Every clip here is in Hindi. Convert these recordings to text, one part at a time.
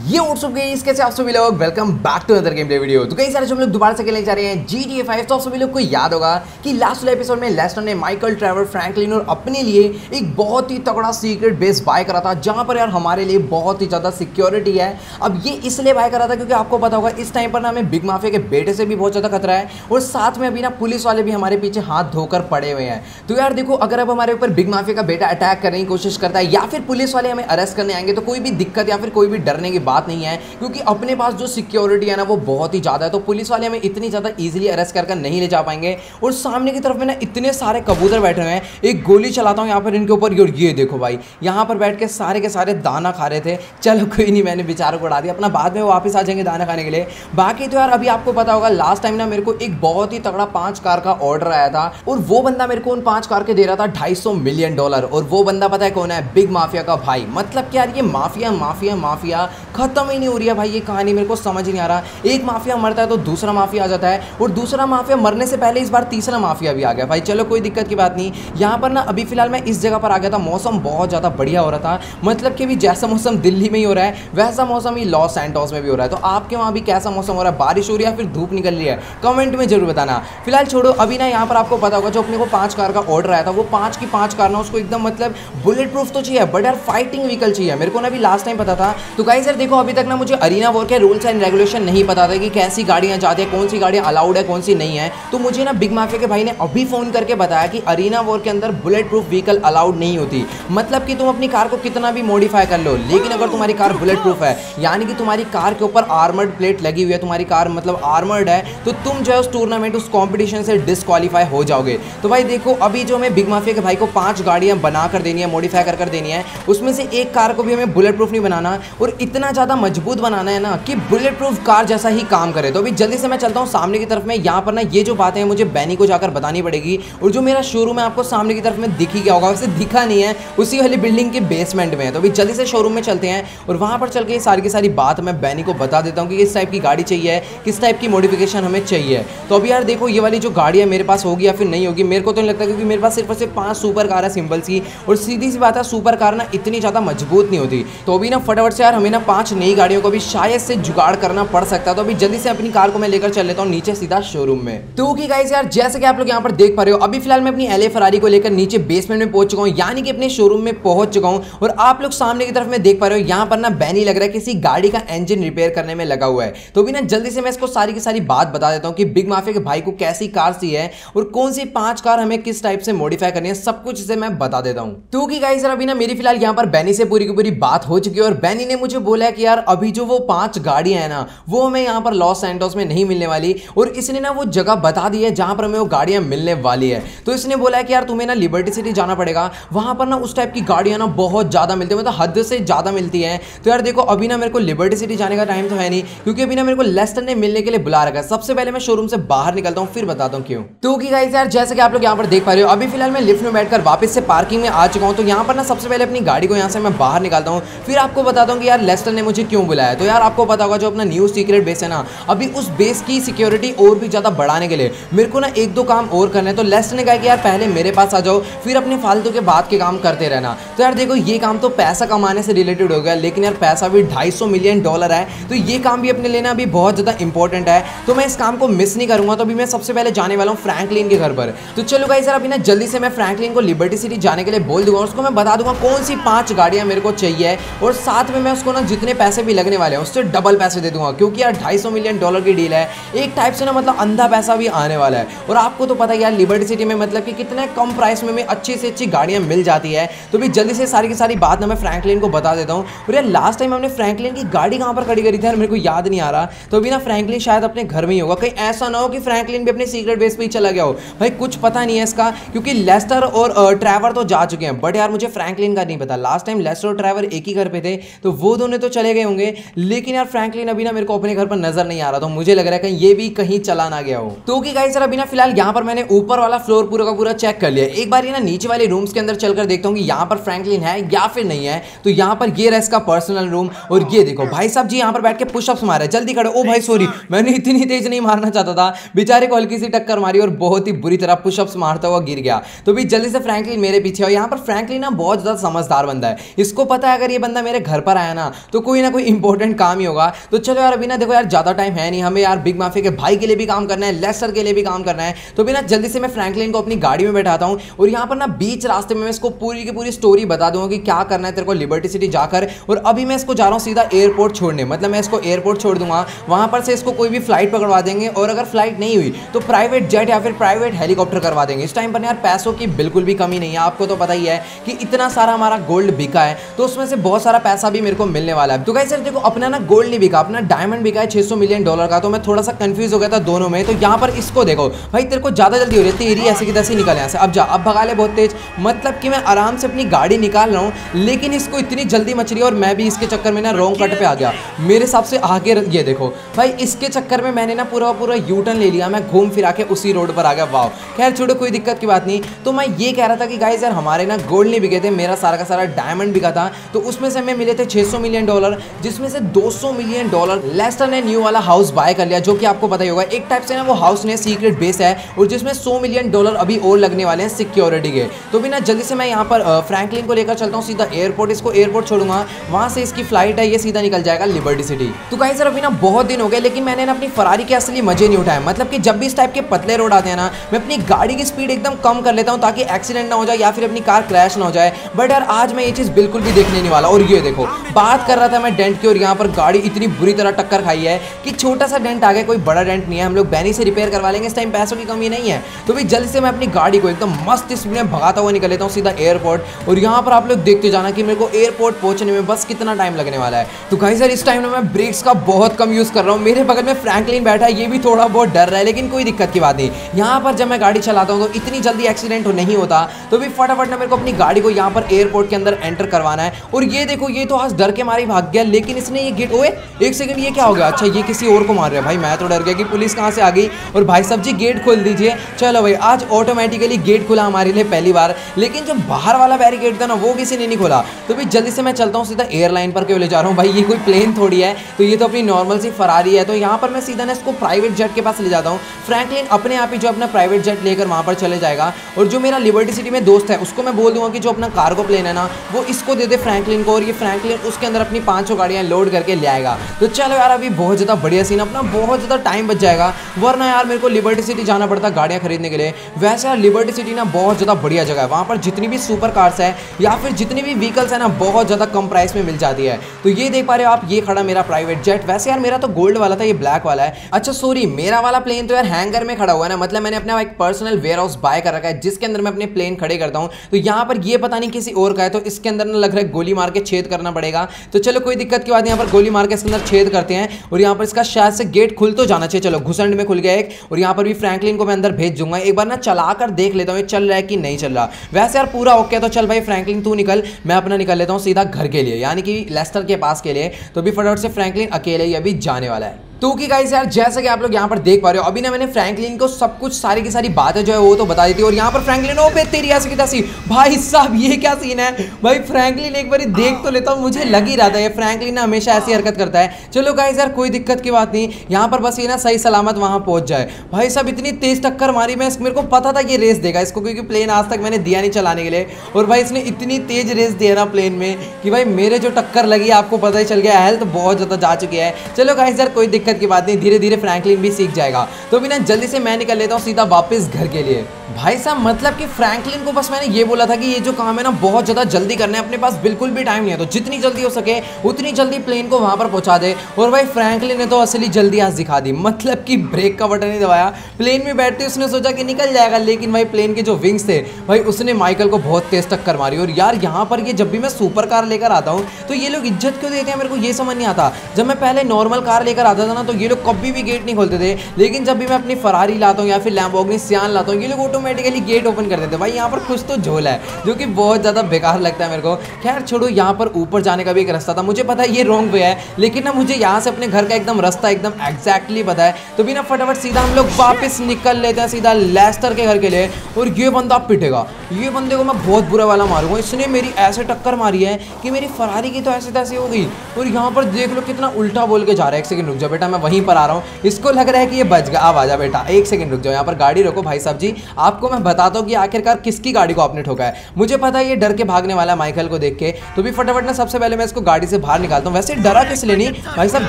ये व्हाट्सअप गेम्स कैसे आप सभी लोग? Welcome back to other game play video तो कई सारे हम लोग दोबारा से खेलने जा रहे हैं जी टी फाइव तो आप सभी लोग को याद होगा कि लास्ट वाले एपिसोड में लेस्टर ने माइकल ट्रेवर फ्रैंकलिन और अपने लिए एक बहुत ही तगड़ा सीक्रेट बेस बाय करा था, जहाँ पर यार हमारे लिए बहुत ही ज़्यादा सिक्योरिटी है। अब ये इसलिए बाय करा था क्योंकि आपको पता होगा, इस टाइम पर ना हमें बिग माफिया के बेटे से भी बहुत ज़्यादा खतरा है और साथ में अभी ना पुलिस वाले भी हमारे पीछे हाथ धोकर पड़े हुए हैं। तो यार देखो, अगर अब हमारे ऊपर बिग माफिया का बेटा अटैक करने की कोशिश करता है या फिर पुलिस वाले हमें अरेस्ट करने आएँगे तो कोई भी दिक्कत या फिर कोई भी डरने की बात नहीं है, क्योंकि अपने पास जो सिक्योरिटी है ना, वो बहुत ही ज़्यादा है। तो पुलिस वाले हमें इतनी ज़्यादा इजीली अरेस्ट कर नहीं ले जा पाएँगे। और सामने की तरफ़ में ना इतने सारे कबूतर बैठे हुए हैं। एक गोली चलाता हूँ यहाँ पर इनके ऊपर, और ये देखो भाई, यहाँ पर बैठ के सारे के सारे दाना खा रहे थे। चलो कोई नहीं, मैंने बेचारों को उड़ा दिया। अपना बाद में वापस आ जाएँगे दाना खाने के लिए। बाकी तो यार, अभी आपको पता होगा लास्ट टाइम ना मेरे को एक बहुत ही तगड़ा पाँच कार का ऑर्डर आया था। और वो बंदा मेरे को उन पाँच कार के दे रहा था ढाई मिलियन डॉलर और वो बंदा पता है कौन है? बिग माफिया का भाई। मतलब क्या ये माफिया माफिया माफिया। खत्म ही नहीं हो रही है भाई, ये कहानी मेरे को समझ नहीं आ रहा। एक माफिया मरता है तो दूसरा माफिया आ जाता है और दूसरा माफिया मरने से पहले इस बार तीसरा माफिया भी आ गया। भाई, चलो, कोई दिक्कत की बात नहीं। यहाँ पर ना, अभी फ़िलहाल मैं इस जगह पर आ गया था। मौसम बहुत ज़्यादा बढ़िया हो रहा था। मतलब कि भी जैसा मौसम दिल्ली में ही हो रहा है, वैसा मौसम ही लॉस एंटोस में भी हो रहा है। तो आपके वहाँ भी कैसा मौसम हो रहा है? बारिश हो रही है फिर धूप निकल रही है? कमेंट में ज़रूर बताना। फ़िलहाल छोड़ो, अभी ना यहाँ पर आपको पता होगा, जो अपने को पाँच कार का ऑर्डर आया था, वो पाँच की पाँच कार ना, उसको एकदम मतलब बुलेट प्रूफ तो चाहिए बट यार फाइटिंग व्हीकल चाहिए। मेरे को ना अभी लास्ट टाइम पता था। तो गाइस यार देखो अभी तक ना मुझे अरीना वॉर के रूल्स एंड रेगुलेशन नहीं पता था कि कैसी गाड़ियाँ जाती है, कौन सी गाड़ियाँ अलाउड है, कौन सी नहीं है। तो मुझे ना बिग माफिया के भाई ने अभी फ़ोन करके बताया कि अरीना वॉर के अंदर बुलेट प्रूफ व्हीकल अलाउड नहीं होती। मतलब कि तुम अपनी कार को कितना भी मॉडिफाई कर लो, लेकिन अगर तुम्हारी कार बुलेट प्रूफ है, यानी कि तुम्हारी कार के ऊपर आर्मर्ड प्लेट लगी हुई है, तुम्हारी कार मतलब आर्मर्ड है तो तुम जो है उस टूर्नामेंट उस कॉम्पिटिशन से डिस्कालीफाई हो जाओगे। तो भाई देखो, अभी जो हमें बिग माफिया के भाई को पाँच गाड़ियाँ बना देनी है मॉडिफाई कर देनी है, उसमें से एक कार को भी हमें बुलेट प्रूफ नहीं बनाना, और इतना ज़्यादा मज़बूत बनाना है ना कि बुलेट प्रूफ कार जैसा ही काम करे। तो अभी जल्दी से मैं चलता हूँ सामने की तरफ़ में। यहाँ पर ना ये जो बातें मुझे बैनी को जाकर बतानी पड़ेगी। और जो मेरा शोरूम है, आपको सामने की तरफ़ में दिख गया होगा। वैसे दिखा नहीं है, उसी वाली बिल्डिंग के बेसमेंट में है। तो अभी जल्दी से शोरूम में चलते हैं और वहाँ पर चल के सारी की सारी बात मैं बैनी को बता देता हूँ कि किस टाइप की गाड़ी चाहिए, किस टाइप की मॉडिफिकेशन हमें चाहिए। तो अभी यार देखो, ये वाली जो गाड़ी है, मेरे पास होगी या फिर नहीं होगी, मेरे को तो नहीं लगता क्योंकि मेरे पास सिर्फ़ और सिर्फ़ पाँच सुपर कार है सिंपल सी। और सीधी सी बात है सुपर कार ना इतनी ज़्यादा मज़बूत नहीं होती। तो अभी ना फटाफट से यार हमें ना पाँच नई गाड़ियों को भी शायद से जुगाड़ करना पड़ सकता है। तो अभी जल्दी से अपनी कार को मैं लेकर चल लेता हूँ नीचे सीधा शोरूम में। तो की गाइस यार, जैसे कि आप लोग यहाँ पर देख पा रहे हो, अभी फ़िलहाल मैं अपनी एल फरारी को लेकर नीचे बेसमेंट में पहुँच चुका हूँ, यानी कि अपने शोरूम में पहुँच चुका हूँ। और आप लोग सामने की तरफ़ में देख पा रहे हो, यहाँ पर ना बैनी लग रहा है, किसी गाड़ी का इंजन रिपेयर करने में लगा हुआ है। तो भी ना जल्दी से मैं इसको सारी की सारी बात बता देता हूँ कि बिग माफिया के भाई को कैसी कार सी है और कौन सी पाँच कार हमें किस टाइप से मॉडिफाई करनी है, सब कुछ इसे मैं बता देता हूँ। तो कि गाइस अभी ना मेरी फ़िलहाल यहाँ पर बैनी से पूरी की पूरी बात हो चुकी है और बैनी ने मुझे बोला कि यार, अभी जो वो पाँच गाड़ियाँ हैं ना, वो हमें यहाँ पर लॉस सैंटोस में नहीं मिलने वाली। और इसने ना वो जगह बता दी है जहाँ पर हमें वो गाड़ियाँ मिलने वाली है। तो इसने बोला है कि यार, तुम्हें ना लिबर्टी सिटी जाना पड़ेगा। वहाँ पर ना उस टाइप की गाड़ियाँ ना बहुत ज़्यादा मिलती है मतलब हद से ज़्यादा मिलती है। तो यार देखो, अभी ना मेरे को लिबर्टी सिटी जाने का टाइम तो है नहीं, क्योंकि अभी ना मेरे को लेस्टर ने मिलने के लिए बुला रखा है। सबसे पहले मैं शोरूम से बाहर निकलता हूँ, फिर बताता हूँ क्यों। तो गाइस यार, जैसे कि आप लोग यहाँ पर देख पा रहे हो, अभी फ़िलहाल मैं लिफ्ट में बैठकर वापस से पार्किंग में आ चुका हूँ। तो यहाँ पर ना सबसे पहले अपनी गाड़ी को यहाँ से मैं बाहर निकालता हूँ। फिर आपको बताता हूँ कि यार लेस्टर मुझे क्यों बुलाया? तो यार आपको पता होगा, जो अपना न्यू सीक्रेट बेस है ना, अभी उस बेस की सिक्योरिटी और भी ज़्यादा बढ़ाने के लिए मेरे को ना एक दो काम और करने तो लेस्ट ने कहा कि यार पहले मेरे पास आ जाओ, फिर अपने फालतू के बाद के काम करते रहना। तो यार देखो, ये काम तो पैसा कमाने से रिलेटेड हो गया, लेकिन यार पैसा भी ढाई मिलियन डॉलर है। तो ये काम भी अपने लेना अभी बहुत ज़्यादा इंपॉर्टेंट है। तो मैं इस काम को मिस नहीं करूँगा। तो अभी मैं सबसे पहले जाने वाला हूँ फ्रैंकलिन के घर पर। तो चलो गाई सर अभी ना जल्दी से मैं फ्रैंकलिन को लिबर्टी सिटी जाने के लिए बोल दूँगा उसको मैं बता दूँगा कौन सी पाँच गाड़ियाँ मेरे को चाहिए और साथ में मैं उसको ना जितने पैसे भी लगने वाले हैं उससे डबल पैसे दे दूँगा क्योंकि यार ढाई मिलियन डॉलर की डील है। एक टाइप से ना मतलब अंधा पैसा भी आने वाला है। और आपको तो पता है यार लिबर्टी सिटी में मतलब कि कितने कम प्राइस में, अच्छी से अच्छी गाड़ियाँ मिल जाती है। तो भी जल्दी से सारी की सारी बात ना मैं फ्रैंकलिन को बता देता हूँ। और यार लास्ट टाइम हमने फ्रैंकलिन की गाड़ी कहाँ पर खड़ी करी थी यार मेरे को याद नहीं आ रहा। तो अभी ना फ्रैंकलिन शायद अपने घर में ही होगा। कहीं ऐसा ना हो कि फ्रैंकलिन भी अपने सीक्रेट बेस पर ही चला गया हो। भाई कुछ पता नहीं है इसका क्योंकि लेस्टर और ट्रैवर तो जा चुके हैं। बट यार मुझे फ्रैंकलिन का नहीं पता। लास्ट टाइम लेस्टर और ट्रैवर एक ही घर पे थे तो वो दोनों तो चले गए होंगे। लेकिन यार फ्रैंकलिन अभी ना मेरे को अपने घर पर नज़र नहीं आ रहा तो मुझे लग रहा है कहीं ये भी कहीं चला ना गया हो। तो गाइस सर अभी ना फ़िलहाल यहाँ पर मैंने ऊपर वाला फ्लोर पूरा का पूरा चेक कर लिया एक बार ये ना नीचे वाले रूम्स के अंदर चलकर देखता हूँ कि यहाँ पर फ्रैंकलिन है या फिर नहीं है। तो यहाँ पर ये रहा इसका पर्सनल रूम और ये देखो, भाई साहब जी यहाँ पर बैठ के पुशअप्स मारे जल्दी खड़े ओ भाई सॉरी मैंने इतनी तेज नहीं मारना चाहता था। बेचारे को हल्की सी टक्कर मारी और बहुत ही बुरी तरह पुशअप्स मारता हुआ गिर गया। तो भी जल्दी से फ्रैंकलिन मेरे पीछे और यहाँ पर फ्रैंकलिन ना बहुत ज़्यादा समझदार बंदा है। इसको पता है अगर ये बंदा मेरे घर पर आया ना तो कोई ना कोई इंपॉर्टेंट काम ही होगा। तो चलो यार, अभी ना देखो यार, ज़्यादा टाइम है नहीं। हमें यार बिग माफिया के भाई के लिए भी काम करना है लेसर के लिए भी काम करना है। तो भी ना जल्दी से मैं फ्रैंकलिन को अपनी गाड़ी में बैठाता हूँ और यहाँ पर ना बीच रास्ते में मैं इसको पूरी की पूरी स्टोरी बता दूँगा कि क्या करना है तेरे को लिबर्टी सिटी जाकर। और अभी मैं इसको जा रहा हूँ सीधा एयरपोर्ट छोड़ने। मतलब मैं इसको एयरपोर्ट छोड़ दूँगा। वहाँ पर से इसको कोई भी फ़्लाइट पकड़वा देंगे और अगर फ़्लाइट नहीं हुई तो प्राइवेट जेट या फिर प्राइवेट हेलीकॉप्टर करवा देंगे। इस टाइम पर यार पैसों की बिल्कुल भी कमी नहीं है। आपको तो पता ही है कि इतना सारा हमारा गोल्ड बिका है तो उसमें से बहुत सारा पैसा भी मेरे को मिलने वाला है। तो कैसे देखो, अपना ना गोल्ड नहीं बिका, अपना डायमंड बिका है 600 मिलियन डॉलर का तो मैं थोड़ा सा कंफ्यूज हो गया था दोनों में। तो यहाँ पर इसको देखो, भाई तेरे को ज़्यादा जल्दी हो रही है, तेरी ऐसे की तैसे निकल यहाँ से। अब जा, अब भगा ले बहुत तेज। मतलब कि मैं आराम से अपनी गाड़ी निकाल रहा हूँ, लेकिन इसको इतनी जल्दी मच रही है और मैं भी इसके चक्कर में ना रॉन्ग कट पर आ गया। मेरे हिसाब से आगे ये देखो, भाई इसके चक्कर में मैंने ना पूरा पूरा यू टर्न ले लिया, मैं घूम फिरा के उसी रोड पर आ गया। वाह खैर छोड़ो, कोई दिक्कत की बात नहीं। तो मैं ये कह रहा था कि गाइज़ यार हमारे ना गोल्ड नहीं बिके थे, मेरा सारा का सारा डायमंड बिका था तो उसमें से हमें मिले थे 600 मिलियन डॉलर जिसमें से 200 मिलियन डॉलर लेस्टर ने न्यू वाला हाउस बाय कर लिया, जो कि आपको पता ही होगा, एक टाइप से ना वो हाउस ने सीक्रेट बेस है, और जिसमें 100 मिलियन डॉलर अभी और लगने वाले हैं सिक्योरिटी के। तो भी ना जल्दी से मैं यहाँ पर फ्रैंकलिन को लेकर चलता हूँ, सीधा एयरपोर्ट इसको एयरपोर्ट छोड़ूँगा, वहाँ से इसकी फ़्लाइट है, ये सीधा निकल जाएगा लिबर्टी सिटी तो कहीं सर अभी ना बहुत दिन हो गए, लेकिन मैंने ना अपनी फरारी के असली मज़े नहीं उठाए। मतलब कि जब भी इस टाइप के पतले रोड आते हैं ना, मैं अपनी गाड़ी की स्पीड एकदम कम कर लेता हूँ, ताकि एक्सीडेंट ना हो जाए या फिर अपनी कार क्रैश ना हो जाए। बट यार, आज मैं ये चीज़ बिल्कुल भी देखने नहीं वाला, और ये देखो, बात कर रहा था मैं डेंट की और यहाँ पर गाड़ी इतनी बुरी तरह टक्कर खाई है कि छोटा सा डेंट आ गया, कोई बड़ा डेंट नहीं है। हम लोग बैनी से रिपेयर करवा लेंगे, इस टाइम पैसों की कमी नहीं है। तो भाई जल्द से मैं अपनी गाड़ी को एकदम मस्त स्पीड में भगाता हुआ निकल लेता हूँ सीधा एयरपोर्ट और यहाँ पर आप लोग देखते जाना कि मेरे को एयरपोर्ट पहुँचने में बस कितना टाइम लगने वाला है। तो भाई सर इस टाइम में मैं ब्रेक्स का बहुत कम यूज़ कर रहा हूँ। मेरे बगल में फ्रैंकलिन बैठा है, ये भी थोड़ा बहुत डर रहा है, लेकिन कोई दिक्कत की बात नहीं। यहाँ पर जब मैं गाड़ी चलाता हूँ तो इतनी जल्दी एक्सीडेंट नहीं होता। तो भी फटाफट ना मेरे को अपनी गाड़ी को यहाँ पर एयरपोर्ट के अंदर एंटर करवाना है। और ये देखो, ये तो आज डर के मारे भाग गया, लेकिन इसने ये गेट, ओए, एक सेकंड ये क्या हो गया? अच्छा ये किसी और को मार रहा है। भाई, मैं तो डर गया कि पुलिस कहाँ से आ गई। और भाई साहब जी, गेट खोल दीजिए। चलो भाई, आज ऑटोमेटिकली गेट खुला हमारे लिए पहली बार। लेकिन जो बाहर वाला बैरिकेड था ना, वो किसी ने नहीं खोला। तो भाई, जल्दी से मैं चलता हूँ, सीधा एयरलाइन पर क्यों ले जा रहा हूँ। भाई, ये कोई प्लेन थोड़ी है। तो ये तो अपनी नॉर्मल सी फरारी है। तो यहाँ पर मैं सीधा ना इसको प्राइवेट जेट के पास ले जाता हूँ। फ्रैंकलिन अपने आप ही जो अपना प्राइवेट जेट लेकर वहाँ पर चले जाएगा। और जो मेरा लिबर्टी सिटी में दोस्त है, उसको मैं बोल दूँगा कि जो अपना कार्गो प्लेन है ना, वो इसको दे दे फ्रैंकलिन को। और ये फ्रैंकलिन उसके अंदर अपनी पाँचों गाड़ियाँ लोड करके ले आएगा। तो चलो यार, अभी बहुत ज़्यादा बढ़िया सीन अपना बहुत ज़्यादा टाइम बच जाएगा। वरना यार, मेरे को लिबर्टी सिटी जाना पड़ता गाड़ियाँ खरीदने के लिए। वैसे यार लिबर्टी सिटी ना बहुत ज़्यादा बढ़िया जगह है। वहाँ पर जितनी भी सुपर कार्स है, या फिर जितनी भी व्हीकल्स है ना, बहुत ज़्यादा कम प्राइस में मिल जाती है। तो ये देख पा रहे हो आप, ये खड़ा मेरा प्राइवेट जेट वैसे यार, मेरा तो गोल्ड वाला था, ये ब्लैक वाला है। अच्छा सॉरी मेरा वाला प्लेन तो यार हैंगर में खड़ा हुआ है ना। मतलब मैंने अपना एक पर्सनल वेयर हाउस बाय कर रखा है, जिसके अंदर मैं अपने प्लेन खड़े करता हूँ। तो यहाँ पर ये पता नहीं किसी और का है तो इसके अंदर ना लग रहा है गोली मार के छेद करना पड़ेगा। तो चलो कोई दिक्कत की बात यहाँ पर गोली मार के इसके अंदर छेद करते हैं और यहाँ पर इसका शायद से गेट खुल तो जाना चाहिए। चलो घुसंड में खुल गया एक और यहाँ पर भी फ्रैंकलिन को मैं अंदर भेज दूँगा। एक बार ना चला कर देख लेता हूँ चल रहा है कि नहीं चल रहा। वैसे यार पूरा ओके तो चल भाई, फ्रैंकलिन तू निकल, मैं अपना निकल लेता हूँ सीधा घर के लिए, यानी कि लेस्टर के पास के लिए। तो भी फटाफट से फ्रैंकलिन अकेले ही अभी जाने वाला है। तो कि गाइस यार, जैसा कि आप लोग यहाँ पर देख पा रहे हो, अभी ना मैंने फ्रैंकलिन को सब कुछ सारी की सारी बातें जो है वो तो बता दी थी, और यहाँ पर फ्रैंकलिन ओ पे तेरी ऐसी की तैसी। भाई साहब, ये क्या सीन है? भाई फ्रैंकलिन एक बार देख तो लेता हूँ, मुझे लग ही रहा था ये फ्रैंकलिन ना हमेशा ऐसी हरकत करता है। चलो गाइस यार, कोई दिक्कत की बात नहीं, यहाँ पर बस ये ना सही सलामत वहाँ पहुँच जाए। भाई साहब, इतनी तेज टक्कर मारी मैं मेरे को पता था ये रेस देगा इसको, क्योंकि प्लेन आज तक मैंने दिया नहीं चलाने के लिए। और भाई इसने इतनी तेज रेस दिया ना प्लेन में, कि भाई मेरे जो टक्कर लगी, आपको पता ही चल गया हेल्थ बहुत ज़्यादा जा चुकी है। चलो गाइस यार, कोई दिक्कत की बात नहीं धीरे धीरे फ्रैंकलिन भी सीख जाएगा। तो बिना जल्दी से मैं निकल लेता हूँ सीधा वापस घर के लिए। भाई साहब मतलब कि फ्रैंकलिन को बस मैंने ये बोला था कि ये जो काम है ना, बहुत ज़्यादा जल्दी करना है, अपने पास बिल्कुल भी टाइम नहीं है। तो जितनी जल्दी हो सके, उतनी जल्दी प्लेन को वहाँ पर पहुँचा दे। और भाई फ्रैंकलिन ने तो असली जल्दी आज दिखा दी। मतलब कि ब्रेक का बटन ही दबाया। प्लेन में बैठते उसने सोचा कि निकल जाएगा, लेकिन भाई प्लेन के जो विंग्स थे, भाई, उसने माइकल को बहुत तेज टक्कर मारी। और यार, यहाँ पर ये जब भी मैं सुपर कार लेकर आता हूँ तो ये लोग इज़्ज़त क्यों देते हैं? मेरे को ये समझ नहीं आता। जब मैं पहले नॉर्मल कार लेकर आता था ना तो ये लोग कभी भी गेट नहीं खोलते थे। लेकिन जब भी मैं अपनी फरारी लाता हूँ या फिर लैम्बोगनी सियान लाता हूँ, ये लोग ऑटोमेटिकली गेट ओपन कर देते भाई, यहाँ पर कुछ तो झोल है, जो कि बहुत ज़्यादा बेकार लगता है मेरे को। खैर, छोड़ो, यहाँ पर ऊपर जाने का भी एक रास्ता था। मुझे पता है ये रॉन्ग वे है, लेकिन ना मुझे यहाँ से अपने घर का एकदम रास्ता एकदम एग्जैक्टली पता है। तो भी ना फटाफट सीधा हम लोग वापस निकल लेते हैं सीधा लेस्टर के घर के लिए, और ये बंदा पिटेगा। ये बंदे को मैं बहुत बुरा वाला मारूँगा। इसने मेरी ऐसे टक्कर मारी है कि मेरी फरारी की तो ऐसे तैसे हो गई। और यहाँ पर देख लो कितना उल्टा बोल के जा रहा है। एक सेकंड रुक जा बेटा मैं वहीं पर आ रहा हूँ। इसको लग रहा है कि ये बच गया। आजा बेटा, एक सेकंड रुक जाओ यहाँ पर। गाड़ी रोको भाई साहब जी। आपको मैं बताता हूँ कि आखिरकार किसकी गाड़ी को आपने ठोका है। मुझे पता है ये डर के भागने वाला है माइकल को देख के। तो भी फटाफट ना सबसे पहले मैं इसको गाड़ी से बाहर निकालता हूँ। वैसे डरा किस लिए नहीं? भाई साहब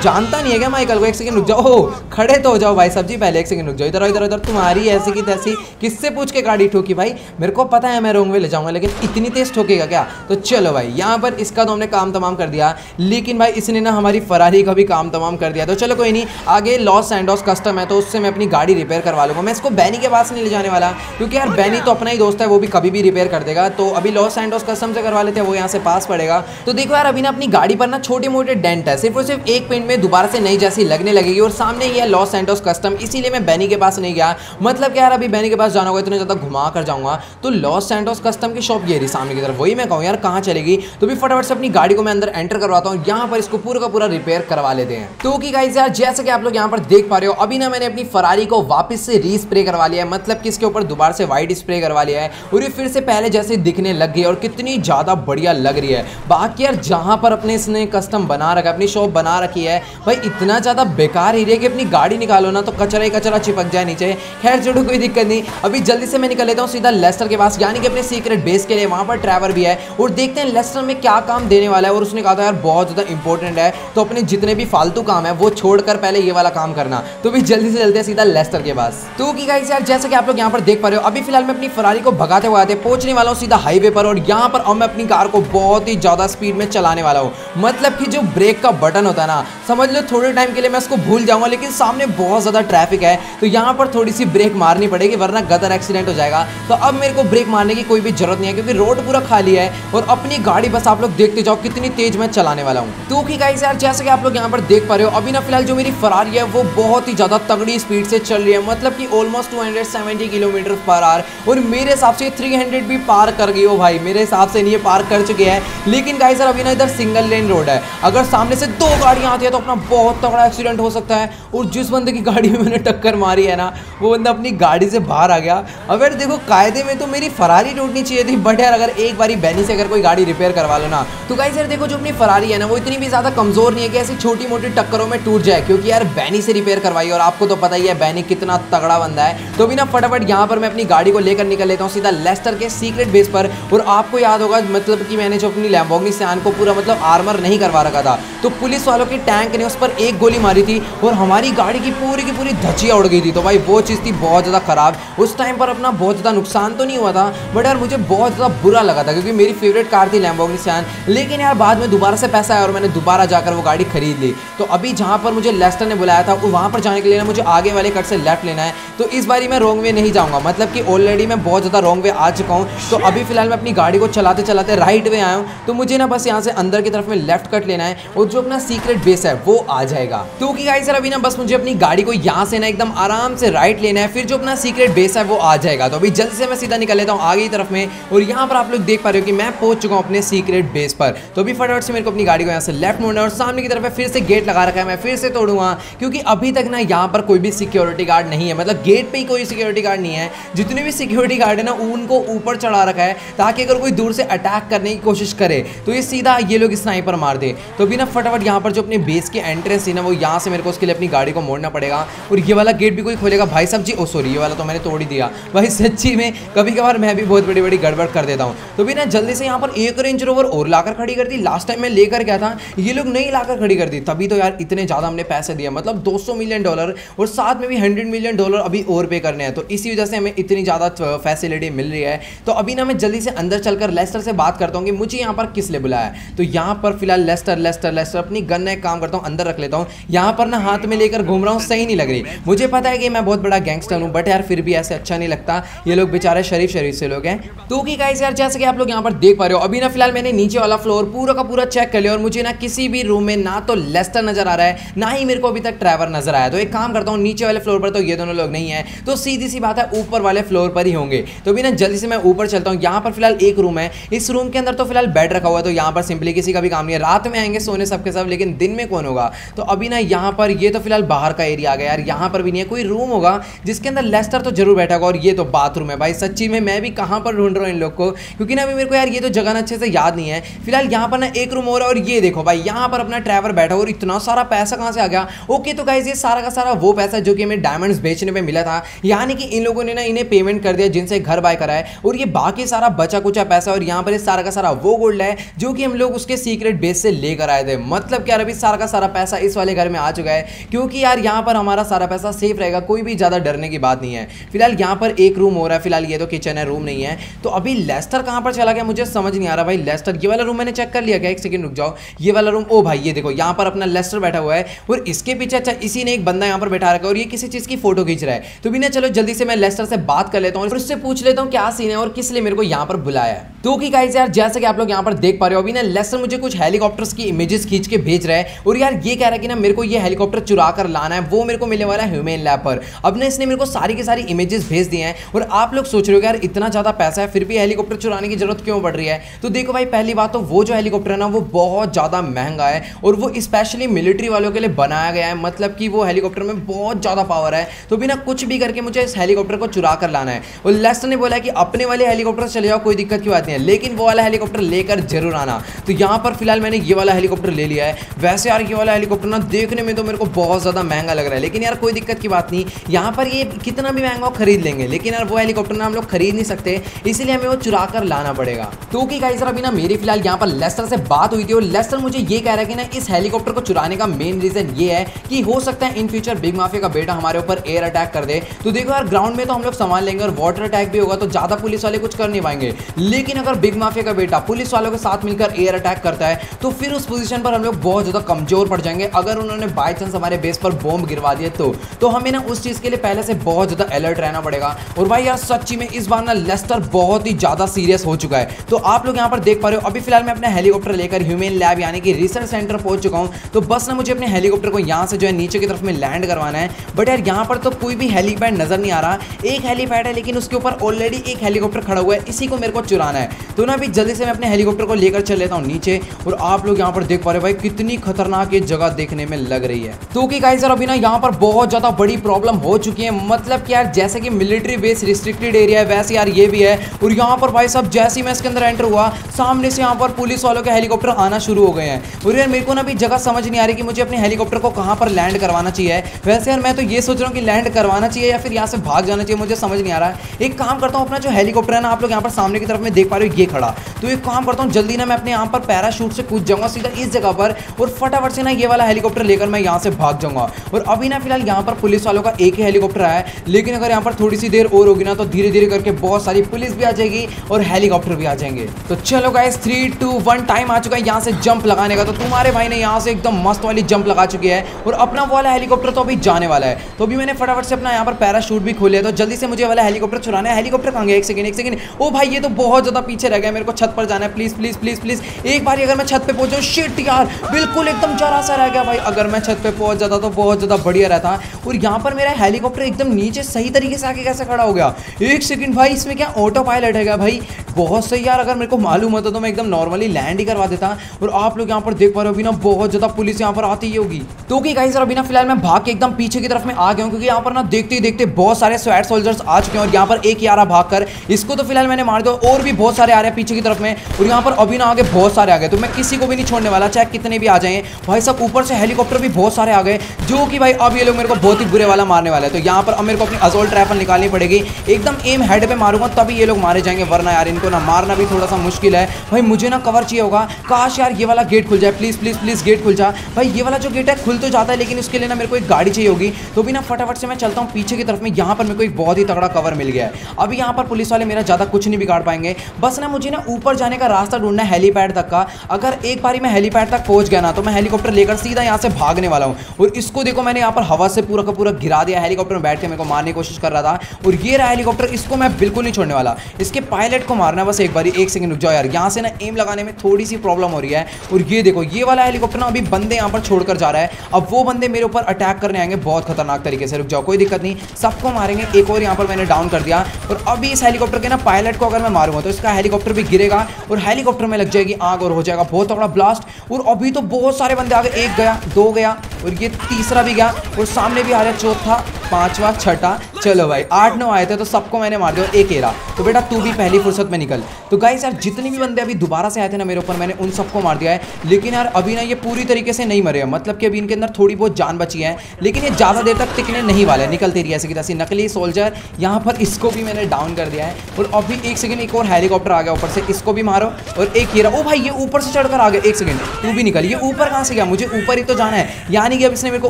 जानता नहीं है क्या माइकल को? एक सेकंड रुक जाओ। खड़े तो हो जाओ भाई साहब जी पहले। एक सेकंड रुक जाओ। इधर इधर इधर। तुम्हारी ऐसी की तैसी। किससे पूछ के गाड़ी ठोकी भाई? मेरे को पता है मैं रोंग वे ले जाऊँगा, लेकिन इतनी तेज ठोकेगा क्या? तो चलो भाई, यहाँ पर इसका तो हमने काम तमाम कर दिया। लेकिन भाई इसने ना हमारी फरारी का भी काम तमाम कर दिया। तो चलो कोई नहीं आगे लॉस सैंडोस कस्टम है तो उससे मैं अपनी गाड़ी रिपेयर करवा लूँगा। मैं इसको बैनी के पास नहीं ले जाने वाला क्योंकि यार बैनी तो अपना ही दोस्त है वो भी कभी भी रिपेयर कर देगा। तो अभी लॉस सैंडोस कस्टम से करवा लेते हैं वो यहाँ से पास पड़ेगा। तो देखो यार अभी ना अपनी गाड़ी पर ना छोटे मोटे डेंट है सिर्फ़ और सिर्फ़ एक पेंट में दोबारा से नई जैसी लगने लगेगी और सामने ही है लॉस सैंडोस कस्टम इसीलिए मैं बैनी के पास नहीं गया। मतलब क्या यार अभी बैनी के पास जाना होगा इतने ज़्यादा घुमा कर जाऊँगा। तो लॉस सैंडोस कस्टम की शॉप ये रही सामने की तरफ़ वही मैं कहूँ यार कहाँ चलेगी? तो भी फटाफट से अपनी गाड़ी को मैं अंदर एंटर करवाता हूँ यहाँ पर इसको पूरा का पूरा रिपेयर करवा लेते हैं। तो कि गाइस यार जैसे कि आप लोग यहाँ पर देख पा रहे हो, अभी ना मैंने अपनी फरारी को वापस से रीस्प्रे करवा लिया है। मतलब कि इसके ऊपर दोबारा से वाइट स्प्रे करवा लिया है और ये फिर से पहले जैसे दिखने लग गई और कितनी ज़्यादा बढ़िया लग रही है। बाकी यार, जहाँ पर अपने इसने कस्टम बना रखा अपनी शॉप बना रखी है, भाई इतना ज़्यादा बेकार एरिया कि अपनी गाड़ी निकालो ना तो कचरा ही कचरा चिपक जाए नीचे। खैर, छोड़ो, कोई दिक्कत नहीं। अभी जल्दी से मैं निकल लेता हूँ सीधा लेस्टर के पास, यानी कि अपने सीक्रेट बेस के लिए। वहाँ पर ट्रैवर भी है और देखते हैं लेस्टर में क्या काम देने वाला है और उसने कहा था, यार, बहुत ज़्यादा इंपॉर्टेंट है। तो अपने जितने भी फालतू काम है, वो छोड़कर पहले ये वाला काम करना। तो भी जल्दी से चलते हैं सीधा लेस्टर के पास। तो की गाइस यार, जैसा कि आप लोग यहाँ पर देख पा रहे हो, अभी फ़िलहाल मैं अपनी फरारी को भगाते आते पहुँचने वाला हूँ सीधा हाईवे पर और यहाँ पर अब मैं अपनी कार को बहुत ही ज़्यादा स्पीड में चलाने वाला हूँ। मतलब कि जो ब्रेक का बटन होता है ना, समझ लो थोड़े टाइम के लिए मैं उसको भूल जाऊँगा, लेकिन सामने बहुत ज़्यादा ट्रैफ़िक है तो यहाँ पर थोड़ी सी ब्रेक मारनी पड़ेगी, वरना गदर एक्सीडेंट हो जाएगा। तो अब मेरे को ब्रेक मारने की कोई भी ज़रूरत नहीं है, क्योंकि रोड पूरा खाली है और अपनी गाड़ी बस आप लोग देखते जाओ, कितनी तेज मैं चलाने वाला हूँ। तो की गाइस यार, जैसे कि आप लोग यहाँ पर देख पा रहे हो, अभी ना फ़िलहाल जो मेरी फरारी है, वो बहुत ही ज़्यादा तगड़ी स्पीड से चल रही है। मतलब कि ऑलमोस्ट 270 किलोमीटर पर आवर और मेरे हिसाब से 300 भी पार कर गई हो भाई। मेरे हिसाब से नहीं, ये पार कर चुके हैं। लेकिन गाइस सर, अभी ना इधर सिंगल लेन रोड है। अगर सामने से दो गाड़ियाँ आती है तो अपना बहुत तगड़ा एक्सीडेंट हो सकता है। और जिस बंदे की गाड़ी में मैंने टक्कर मारी है ना, वो बंदा अपनी गाड़ी से बाहर आ गया। अब यार देखो, कायदे में तो मेरी फरारी टूटनी चाहिए थी बट यार, अगर एक बारी बैनी से अगर कोई गाड़ी रिपेयर करवा लो ना तो गाइस सर देखो, जो अपनी फरारी है ना, वो इतनी भी ज़्यादा कमज़ोर नहीं है कि ऐसी छोटी मोटी टक्करों में टूट जाए। क्योंकि यार बैनी से रिपेयर करवाई और आपको तो पता ही है बैनी कितना तगड़ा बंदा है। तो भी ना फटाफट यहाँ पर मैं अपनी गाड़ी को लेकर निकल लेता हूँ सीधा लेस्टर के सीक्रेट बेस पर और आपको याद होगा मतलब कि मैंने जो अपनी लैम्बोगनी सैन को पूरा मतलब आर्मर नहीं करवा रखा था तो पुलिस वालों की टैंक ने उस पर एक गोली मारी थी और हमारी गाड़ी की पूरी की पूरी धचिया उड़ गई थी। तो भाई वो चीज़ थी बहुत ज़्यादा खराब। उस टाइम पर अपना बहुत ज़्यादा नुकसान तो नहीं हुआ था बट यार मुझे बहुत ज़्यादा बुरा लगा था क्योंकि मेरी फेवरेट कार थी लैम्बोगनी सैन लेकिन यार बाद में दोबारा से पैसा आया और मैंने दोबारा जाकर वो गाड़ी खरीद ली। तो अभी जहाँ पर मुझे लेस्टर ने बुलाया था वहाँ पर जाने के लिए मुझे आगे वाले कट से लेफ़्ट लेना है। तो इस बारी मैं रॉन्ग वे नहीं जाऊँगा। मतलब कि ऑलरेडी मैं बहुत ज़्यादा रॉन्ग वे आ चुका हूँ। तो अभी फ़िलहाल मैं अपनी गाड़ी को चलाते चलाते राइट वे आया हूँ। तो मुझे ना बस यहाँ से अंदर की तरफ़ में लेफ़्ट कट लेना है और जो अपना सीक्रेट बेस है, वो आ जाएगा। तो कि गाइस सर, अभी ना बस मुझे अपनी गाड़ी को यहाँ से ना एकदम आराम से राइट लेना है। फिर जो अपना सीक्रेट बेस है, वो आ जाएगा। तो अभी जल्द से मैं सीधा निकल लेता हूँ आगे की तरफ़ में और यहाँ पर आप लोग देख पा रहे हो कि मैं पहुँच चुका हूँ अपने सीक्रेट बेस पर। तो अभी फटाफट से मेरे को अपनी गाड़ी को यहाँ से लेफ़्ट मोड़ना और सामने की तरफ़ फिर से गेट लगा रखा है। मैं फिर से तोड़ूँगा क्योंकि अभी तक ना यहाँ पर कोई भी सिक्योरिटी गार्ड नहीं है। मतलब गेट पे ही कोई सिक्योरिटी गार्ड नहीं है। जितने भी सिक्योरिटी गार्ड है ना, उनको ऊपर चढ़ा रखा है, ताकि अगर कोई दूर से अटैक करने की कोशिश करे तो ये सीधा ये लोग स्नाइपर मार दे। तो अभी ना फटाफट यहाँ पर जो अपने बेस की एंट्रेंस थी ना, वो यहाँ से मेरे को उसके लिए अपनी गाड़ी को मोड़ना पड़ेगा। और ये वाला गेट भी कोई खोलेगा? भाई साहब जी, ओ सॉरी ये वाला तो मैंने तोड़ ही दिया। भाई सच्ची में कभी कभार मैं भी बहुत बड़ी बड़ी गड़बड़ कर देता हूँ। तो भी ना जल्दी से यहाँ पर एक रेंज रोवर और लाकर खड़ी कर दी। लास्ट टाइम मैं लेकर गया था, ये लोग नहीं लाकर खड़ी कर दी। तभी तो यार इतने ज़्यादा हमने पैसे दिए मतलब 200 मिलियन डॉलर और साथ में भी 100 मिलियन डॉलर अभी और पे करने हैं। तो इसी वजह से हमें इतनी ज़्यादा फैसिलिटी मिल रही है। तो अभी ना मैं जल्दी से अंदर चलकर लेस्टर से बात करता हूँ कि मुझे यहाँ पर किस लिए बुलाया है। तो यहाँ पर फ़िलहाल लेस्टर लेस्टर लेस्टर अपनी गन एक काम करता हूँ, अंदर रख लेता हूँ। यहाँ पर ना हाथ में लेकर घूम रहा हूँ, सही नहीं लग रही। मुझे पता है कि मैं बहुत बड़ा गैंगस्टर हूँ बट यार फिर भी ऐसे अच्छा नहीं लगता। ये लोग बेचारे शरीफ शरीफ से लोग हैं। तो की गाइस यार जैसे कि आप लोग यहाँ पर देख पा रहे हो, अभी ना फ़िलहाल मैंने नीचे वाला फ्लोर पूरा का पूरा चेक कर लिया और मुझे ना किसी भी रूम में ना तो लेस्टर नज़र आ रहा है, ना ही मेरे को अभी तक ट्रैवर नज़र आया। तो एक काम करता हूँ, नीचे वाले फ्लोर पर तो ये दोनों लोग नहीं है तो सीधी सी बात है, ऊपर वाले फ्लोर पर ही होंगे। तो अभी ना जल्दी से मैं ऊपर चलता हूँ। यहाँ पर फ़िलहाल एक रूम है। इस रूम के अंदर तो फ़िलहाल बेड रखा हुआ है तो यहाँ पर सिंपली किसी का भी काम नहीं है। रात में आएँगे सोने सबके सब, लेकिन दिन में कौन होगा? तो अभी ना यहाँ पर ये तो फ़िलहाल बाहर का एरिया आ गया यार। यहाँ पर भी नहीं है, कोई रूम होगा जिसके अंदर लेस्टर तो ज़रूर बैठा होगा, और ये तो बाथरूम है। भाई, सच्ची में मैं भी कहाँ पर ढूंढ रहा हूँ इन लोग को? क्योंकि ना अभी मेरे को यार ये तो जगह अच्छे से याद नहीं है। फ़िलहाल यहाँ पर ना एक रूम हो रहा है, और ये देखो भाई, यहाँ पर अपना ड्राइवर बैठा और इतना सारा पैसा कहाँ से आ गया। ओके तो गाइज़ ये सारा का सारा वो पैसा जो कि हमें डायमंड्स बेचने में मिला था, यानी कि इन लोगों ने ना इन्हें पेमेंट कर दिया जिनसे घर बाय करा है। और ये बाकी सारा बचा कुचा पैसा और यहाँ पर सारा का सारा वो गोल्ड है जो कि हम लोग उसके सीक्रेट बेस से लेकर आए थे। मतलब क्या अभी सारा का सारा पैसा इस वाले घर में आ चुका है, क्योंकि यार यहाँ पर हमारा सारा पैसा सेफ़ रहेगा, कोई भी ज़्यादा डरने की बात नहीं है। फ़िलहाल यहाँ पर एक रूम हो रहा है, फ़िलहाल ये तो किचन है रूम नहीं है। तो अभी लेस्टर कहाँ पर चला गया, मुझे समझ नहीं आ रहा भाई। लेस्टर ये वाला रूम मैंने चेक कर लिया गया एक सेकंड रुक जाओ। ये वाला रूम ओ भाई, ये देखो, यहाँ पर अपना लेस्टर बैठा हुआ है। और इसके पीछे अच्छा इसी ने एक बंदा यहाँ पर बैठा रखा है और ये किसी चीज़ की फ़ोटो खींच रहा है। तो भी ना, चलो, जल्दी से मैं लेस्टर से बात कर लेता हूँ और उससे पूछ लेता हूँ क्या सीन है और किस लिए मेरे को यहाँ पर बुलाया है। तो कि गाइस यार, जैसे कि आप लोग यहाँ पर देख पा रहे हो, अभी ना लेस्टर मुझे कुछ हेलीकॉप्टर्स की इमेजेस खींच के भेज रहा है और यार, ये कह रहा है कि ना, मेरे को ये हेलीकॉप्टर चुरा कर लाना है, वो मेरे को मिलने वाला है ह्यूमन लैब पर। अब ना इसने मेरे को सारी की सारी इमेजेस भेज दिए हैं और आप लोग सोच रहे हो यार, इतना ज़्यादा पैसा है, फिर भी हेलीकॉप्टर चुराने की ज़रूरत क्यों पड़ रही है? तो देखो भाई, पहली बात तो वो जो हेलीकॉप्टर है ना, वो बहुत ज़्यादा महँगा है और वो स्पेशली मिलिट्री वालों के लिए बनाया गया है। मतलब कि वो हेलीकॉप्टर में बहुत ज़्यादा पावर है। तो बिना कुछ भी करके मुझे इस हेलीकॉप्टर को चुरा कर लाना है। और लेस्टर ने बोला कि अपने वाले हेलीकॉप्टर चले जाओ, कोई दिक्कत की बात नहीं है। लेकिन वो वाला हेलीकॉप्टर लेकर ज़रूर आना। तो यहाँ पर फ़िलहाल मैंने ये वाला हेलीकॉप्टर ले लिया है। वैसे यार ये वाला हेलीकॉप्टर ना देखने में तो मेरे को बहुत ज़्यादा महँगा लग रहा है। लेकिन यार कोई दिक्कत की बात नहीं। यहाँ पर ये कितना भी महँगा खरीद लेंगे। लेकिन यार वो हेलीकॉप्टर ना हम लोग खरीद नहीं सकते। इसलिए हमें वो चुरा कर लाना पड़ेगा। तो कि गाइस अभी ना मेरी फ़िलहाल यहाँ पर लेस्टर से बात हुई थी। और लेस्टर मुझे ये कह रहा है कि ना इस हेलीकॉप्टर को चुराने का मेन रीजन ये है कि हो सकता है इन फ्यूचर बिग माफिया का बेटा हमारे ऊपर एयर अटैक कर दे। तो देखो यार ग्राउंड में तो हम लोग संभाल लेंगे और वाटर अटैक भी होगा तो ज़्यादा पुलिस वाले कुछ कर नहीं पाएँगे। लेकिन अगर बिग माफिया का बेटा पुलिस वालों के साथ मिलकर एयर अटैक करता है तो फिर उस पोजीशन पर हम लोग बहुत ज़्यादा कमज़ोर पड़ जाएँगे। अगर उन्होंने बाई चांस हमारे बेस पर बॉम्ब गिरवा दिए तो तो हमें ना उस चीज़ के लिए पहले से बहुत ज़्यादा अलर्ट रहना पड़ेगा। और भाई यार, सच्ची में इस बार ना लेस्टर बहुत ही ज़्यादा सीरियस हो चुका है। तो आप लोग यहाँ पर देख पा रहे हो, अभी फ़िलहाल मैं अपने हेलीकॉप्टर लेकर ह्यूमन लैब यानी कि रिसर्च सेंटर पहुँच चुका हूँ। तो बस ना मुझे अपने हेलीकॉप्टर को यहाँ से जो है नीचे की तरफ़ में लैंड करवाना है। बट यार, यहाँ पर तो कोई भी हेलीपैड नज़र नहीं आ रहा। एक हेलीपैड है, लेकिन उसके ऊपर ऑलरेडी एक हेलीकॉप्टर खड़ा हुआ है। इसी को मेरे को चुराना है। तो ना अभी जल्दी से मैं अपने हेलीकॉप्टर को लेकर चल लेता हूँ नीचे, और आप लोग यहाँ पर देख पा रहे भाई, कितनी खतरनाक ये जगह देखने में लग रही है। तो कि गाइस अभी ना यहाँ पर बहुत ज़्यादा बड़ी प्रॉब्लम हो चुकी है। मतलब कि यार, जैसे कि मिलिट्री बेस रिस्ट्रिक्टेड एरिया है, वैसे यार ये भी है। और यहाँ पर भाई सब जैसे ही मैं इसके अंदर एंटर हुआ, सामने से यहाँ पर पुलिस वालों के हेलीकॉप्टर आना शुरू हो गए हैं। और यार, मेरे को ना भी जगह समझ नहीं आ रही कि मुझे अपने हेलीकॉप्टर को कहाँ पर लैंड करवाना चाहिए? वैसे यार मैं तो ये सोच रहा हूँ कि लैंड करवाना चाहिए या फिर यहाँ से भाग जाना चाहिए, मुझे समझ नहीं आ रहा है। एक काम करता हूँ, अपना जो हेलीकॉप्टर है ना, आप लोग यहाँ पर सामने की तरफ़ में देख पा रहे हो, ये खड़ा। तो एक काम करता हूँ, जल्दी ना मैं अपने यहाँ पर पैराशूट से कूद जाऊँगा सीधा इस जगह पर और फटाफट से ना ये वाला हेलीकॉप्टर लेकर मैं यहाँ से भाग जाऊँगा। और अभी ना फ़िलहाल यहाँ पर पुलिस वालों का एक ही हेलीकॉप्टर आया है, लेकिन अगर यहाँ पर थोड़ी सी देर और होगी ना तो धीरे धीरे करके बहुत सारी पुलिस भी आ जाएगी और हेलीकॉप्टर भी आ जाएँगे। तो चलो guys three two one time आ चुका है यहाँ से जंप लगाने का। तो तुम्हारे भाई ने यहाँ से एकदम मस्त वाली जंप लगा चुकी है और अपना वाला हेलीकॉप्टर तो अभी जाने वाला है। तो अभी मैंने फटाफट से अपना यहाँ पर पैराशूट भी खोले तो जल्दी से मुझे वाला हेलीकॉप्टर चुराना है। हेलीकॉप्टर कहाँ गया? एक सेकंड एक सेकंड ओ भाई, ये तो बहुत ज़्यादा पीछे रह गया मेरे को छत पर जाना है। प्लीज़ प्लीज़ प्लीज़ प्लीज़ एक बार अगर मैं छत पर पहुँचा शिट यार, बिल्कुल एकदम जरा सा रह गया भाई। अगर मैं छत पे पहुँच जाता तो बहुत ज़्यादा बढ़िया रहता। और यहाँ पर मेरा हेलीकॉप्टर एकदम नीचे सही तरीके से आके कैसे खड़ा हो गया? एक सेकंड भाई, इसमें क्या ऑटो पायलट है भाई? बहुत सही यार, अगर मेरे को मालूम होता तो मैं एकदम नॉर्मली लैंड ही करवा देता। और आप लोग यहाँ पर देख पा रहे हो ना, बहुत ज़्यादा पुलिस यहाँ पर आती ही होगी। तो कि कहीं सर अभी ना फ़िलहाल मैं भाग के एकदम पीछे की तरफ़ में आ गया हूँ, क्योंकि यहाँ पर ना देखते ही देखते बहुत सारे स्वैट सोल्जर्स आ चुके हैं और यहाँ पर एक आ रहा भाग कर इसको तो फ़िलहाल मैंने मार दिया और भी बहुत सारे आ रहे हैं पीछे की तरफ़ में और यहाँ पर अभी ना आगे बहुत सारे आ गए। तो मैं किसी को भी नहीं छोड़ने वाला, चाहे कितने भी आ जाए। भाई सब ऊपर से हेलीकॉप्टर भी बहुत सारे आ गए, जो कि भाई अब ये लोग मेरे को बहुत ही बुरे वाला मारने वाला है। तो यहाँ पर अब मेरे को अपनी अजोल ट्रैफल निकालनी पड़ेगी। एकदम एम हेड पर मारूँगा, तभी ये लोग मारे जाएँगे, वरना यार इनको ना मारना भी थोड़ा सा मुश्किल है। भाई, मुझे ना कवर चाहिए होगा। काश यार ये वाला गेट खुल जाए। प्लीज़ प्लीज़ प्लीज़ गेट खुल जा। भाई, ये वाला जो गेट है खुल तो जाता है, लेकिन उसके लिए ना मेरे को एक गाड़ी चाहिए होगी। तो भी ना फटाफट से मैं चलता हूँ, पीछे की तरफ़ में यहाँ पर मेरे को एक बहुत ही तगड़ा कवर मिल गया है। अभी यहाँ पर पुलिस वाले मेरा ज़्यादा कुछ नहीं बिगाड़ पाएँगे। बस ना मुझे ना ऊपर जाने का रास्ता ढूंढना है हेलीपैड तक का। अगर एक बारी मैं हेलीपैड तक पहुँच गया ना तो मैं हेलीकॉप्टर लेकर सीधा यहाँ से भागने वाला हूँ। और इसको देखो, मैंने यहाँ पर हवा से पूरा का पूरा गिरा दिया हेलीकॉप्टर में बैठ के मेरे को मारने की कोशिश कर रहा था। और ये रहा हेलीकॉप्टर, इसको मैं बिल्कुल नहीं छोड़ने वाला। इसके पायलट को मारना बस एक बार, एक सेकंड रुक जाओ यार। यहाँ से ना एम लगाने में थोड़ी सी प्रॉब्लम हो रही है। और ये देखो, ये वाला हेलीकॉप्टर ना अभी बंदे यहाँ पर छोड़कर जा रहा है। अब वो बंदे मेरे ऊपर अटैक करने आएँगे बहुत खतरनाक तरीके से। रुक जाओ, कोई दिक्कत नहीं। सबको मारेंगे। एक और यहाँ पर मैंने डाउन कर दिया। और अभी इस हेलीकॉप्टर के ना पायलट को अगर मैं मारूँगा तो इसका हेलीकॉप्टर भी गिरेगा और हेलीकॉप्टर में लग जाएगी, आग और हो जाएगा। बहुत तगड़ा ब्लास्ट और अभी तो बहुत सारे बंदे आ गए एक गया, दो गया और ये तीसरा भी गया। और सामने भी आ रहा चौथा, पांचवा, छठा। चलो भाई, आठ, नौ आए थे तो सबको मैंने मार दिया एक एरा तो बेटा तू भी पहली फुर्सत में निकल। तो गाइस यार, जितने भी बंदे अभी दोबारा से आए थे ना मेरे ऊपर, मैंने उन सबको मार दिया है। लेकिन यार, अभी ना ये पूरी तरीके से नहीं मरे हैं। मतलब कि अभी इनके अंदर थोड़ी बहुत जान बची है, लेकिन ये ज़्यादा देर तक टिकने नहीं वाले निकलते रही ऐसे की तैसी नकली सोल्जर यहाँ पर इसको भी मैंने डाउन कर दिया है। और अभी एक सेकंड एक और हेलीकॉप्टर आ गया ऊपर से, इसको भी मारो। और एक हीरा ओ भाई, ये ऊपर से चढ़कर आ गया। एक सेकंड तू भी निकल। ये ऊपर कहाँ से गया? मुझे ऊपर ही तो जाना है। यानी कि अब इसने मेरे को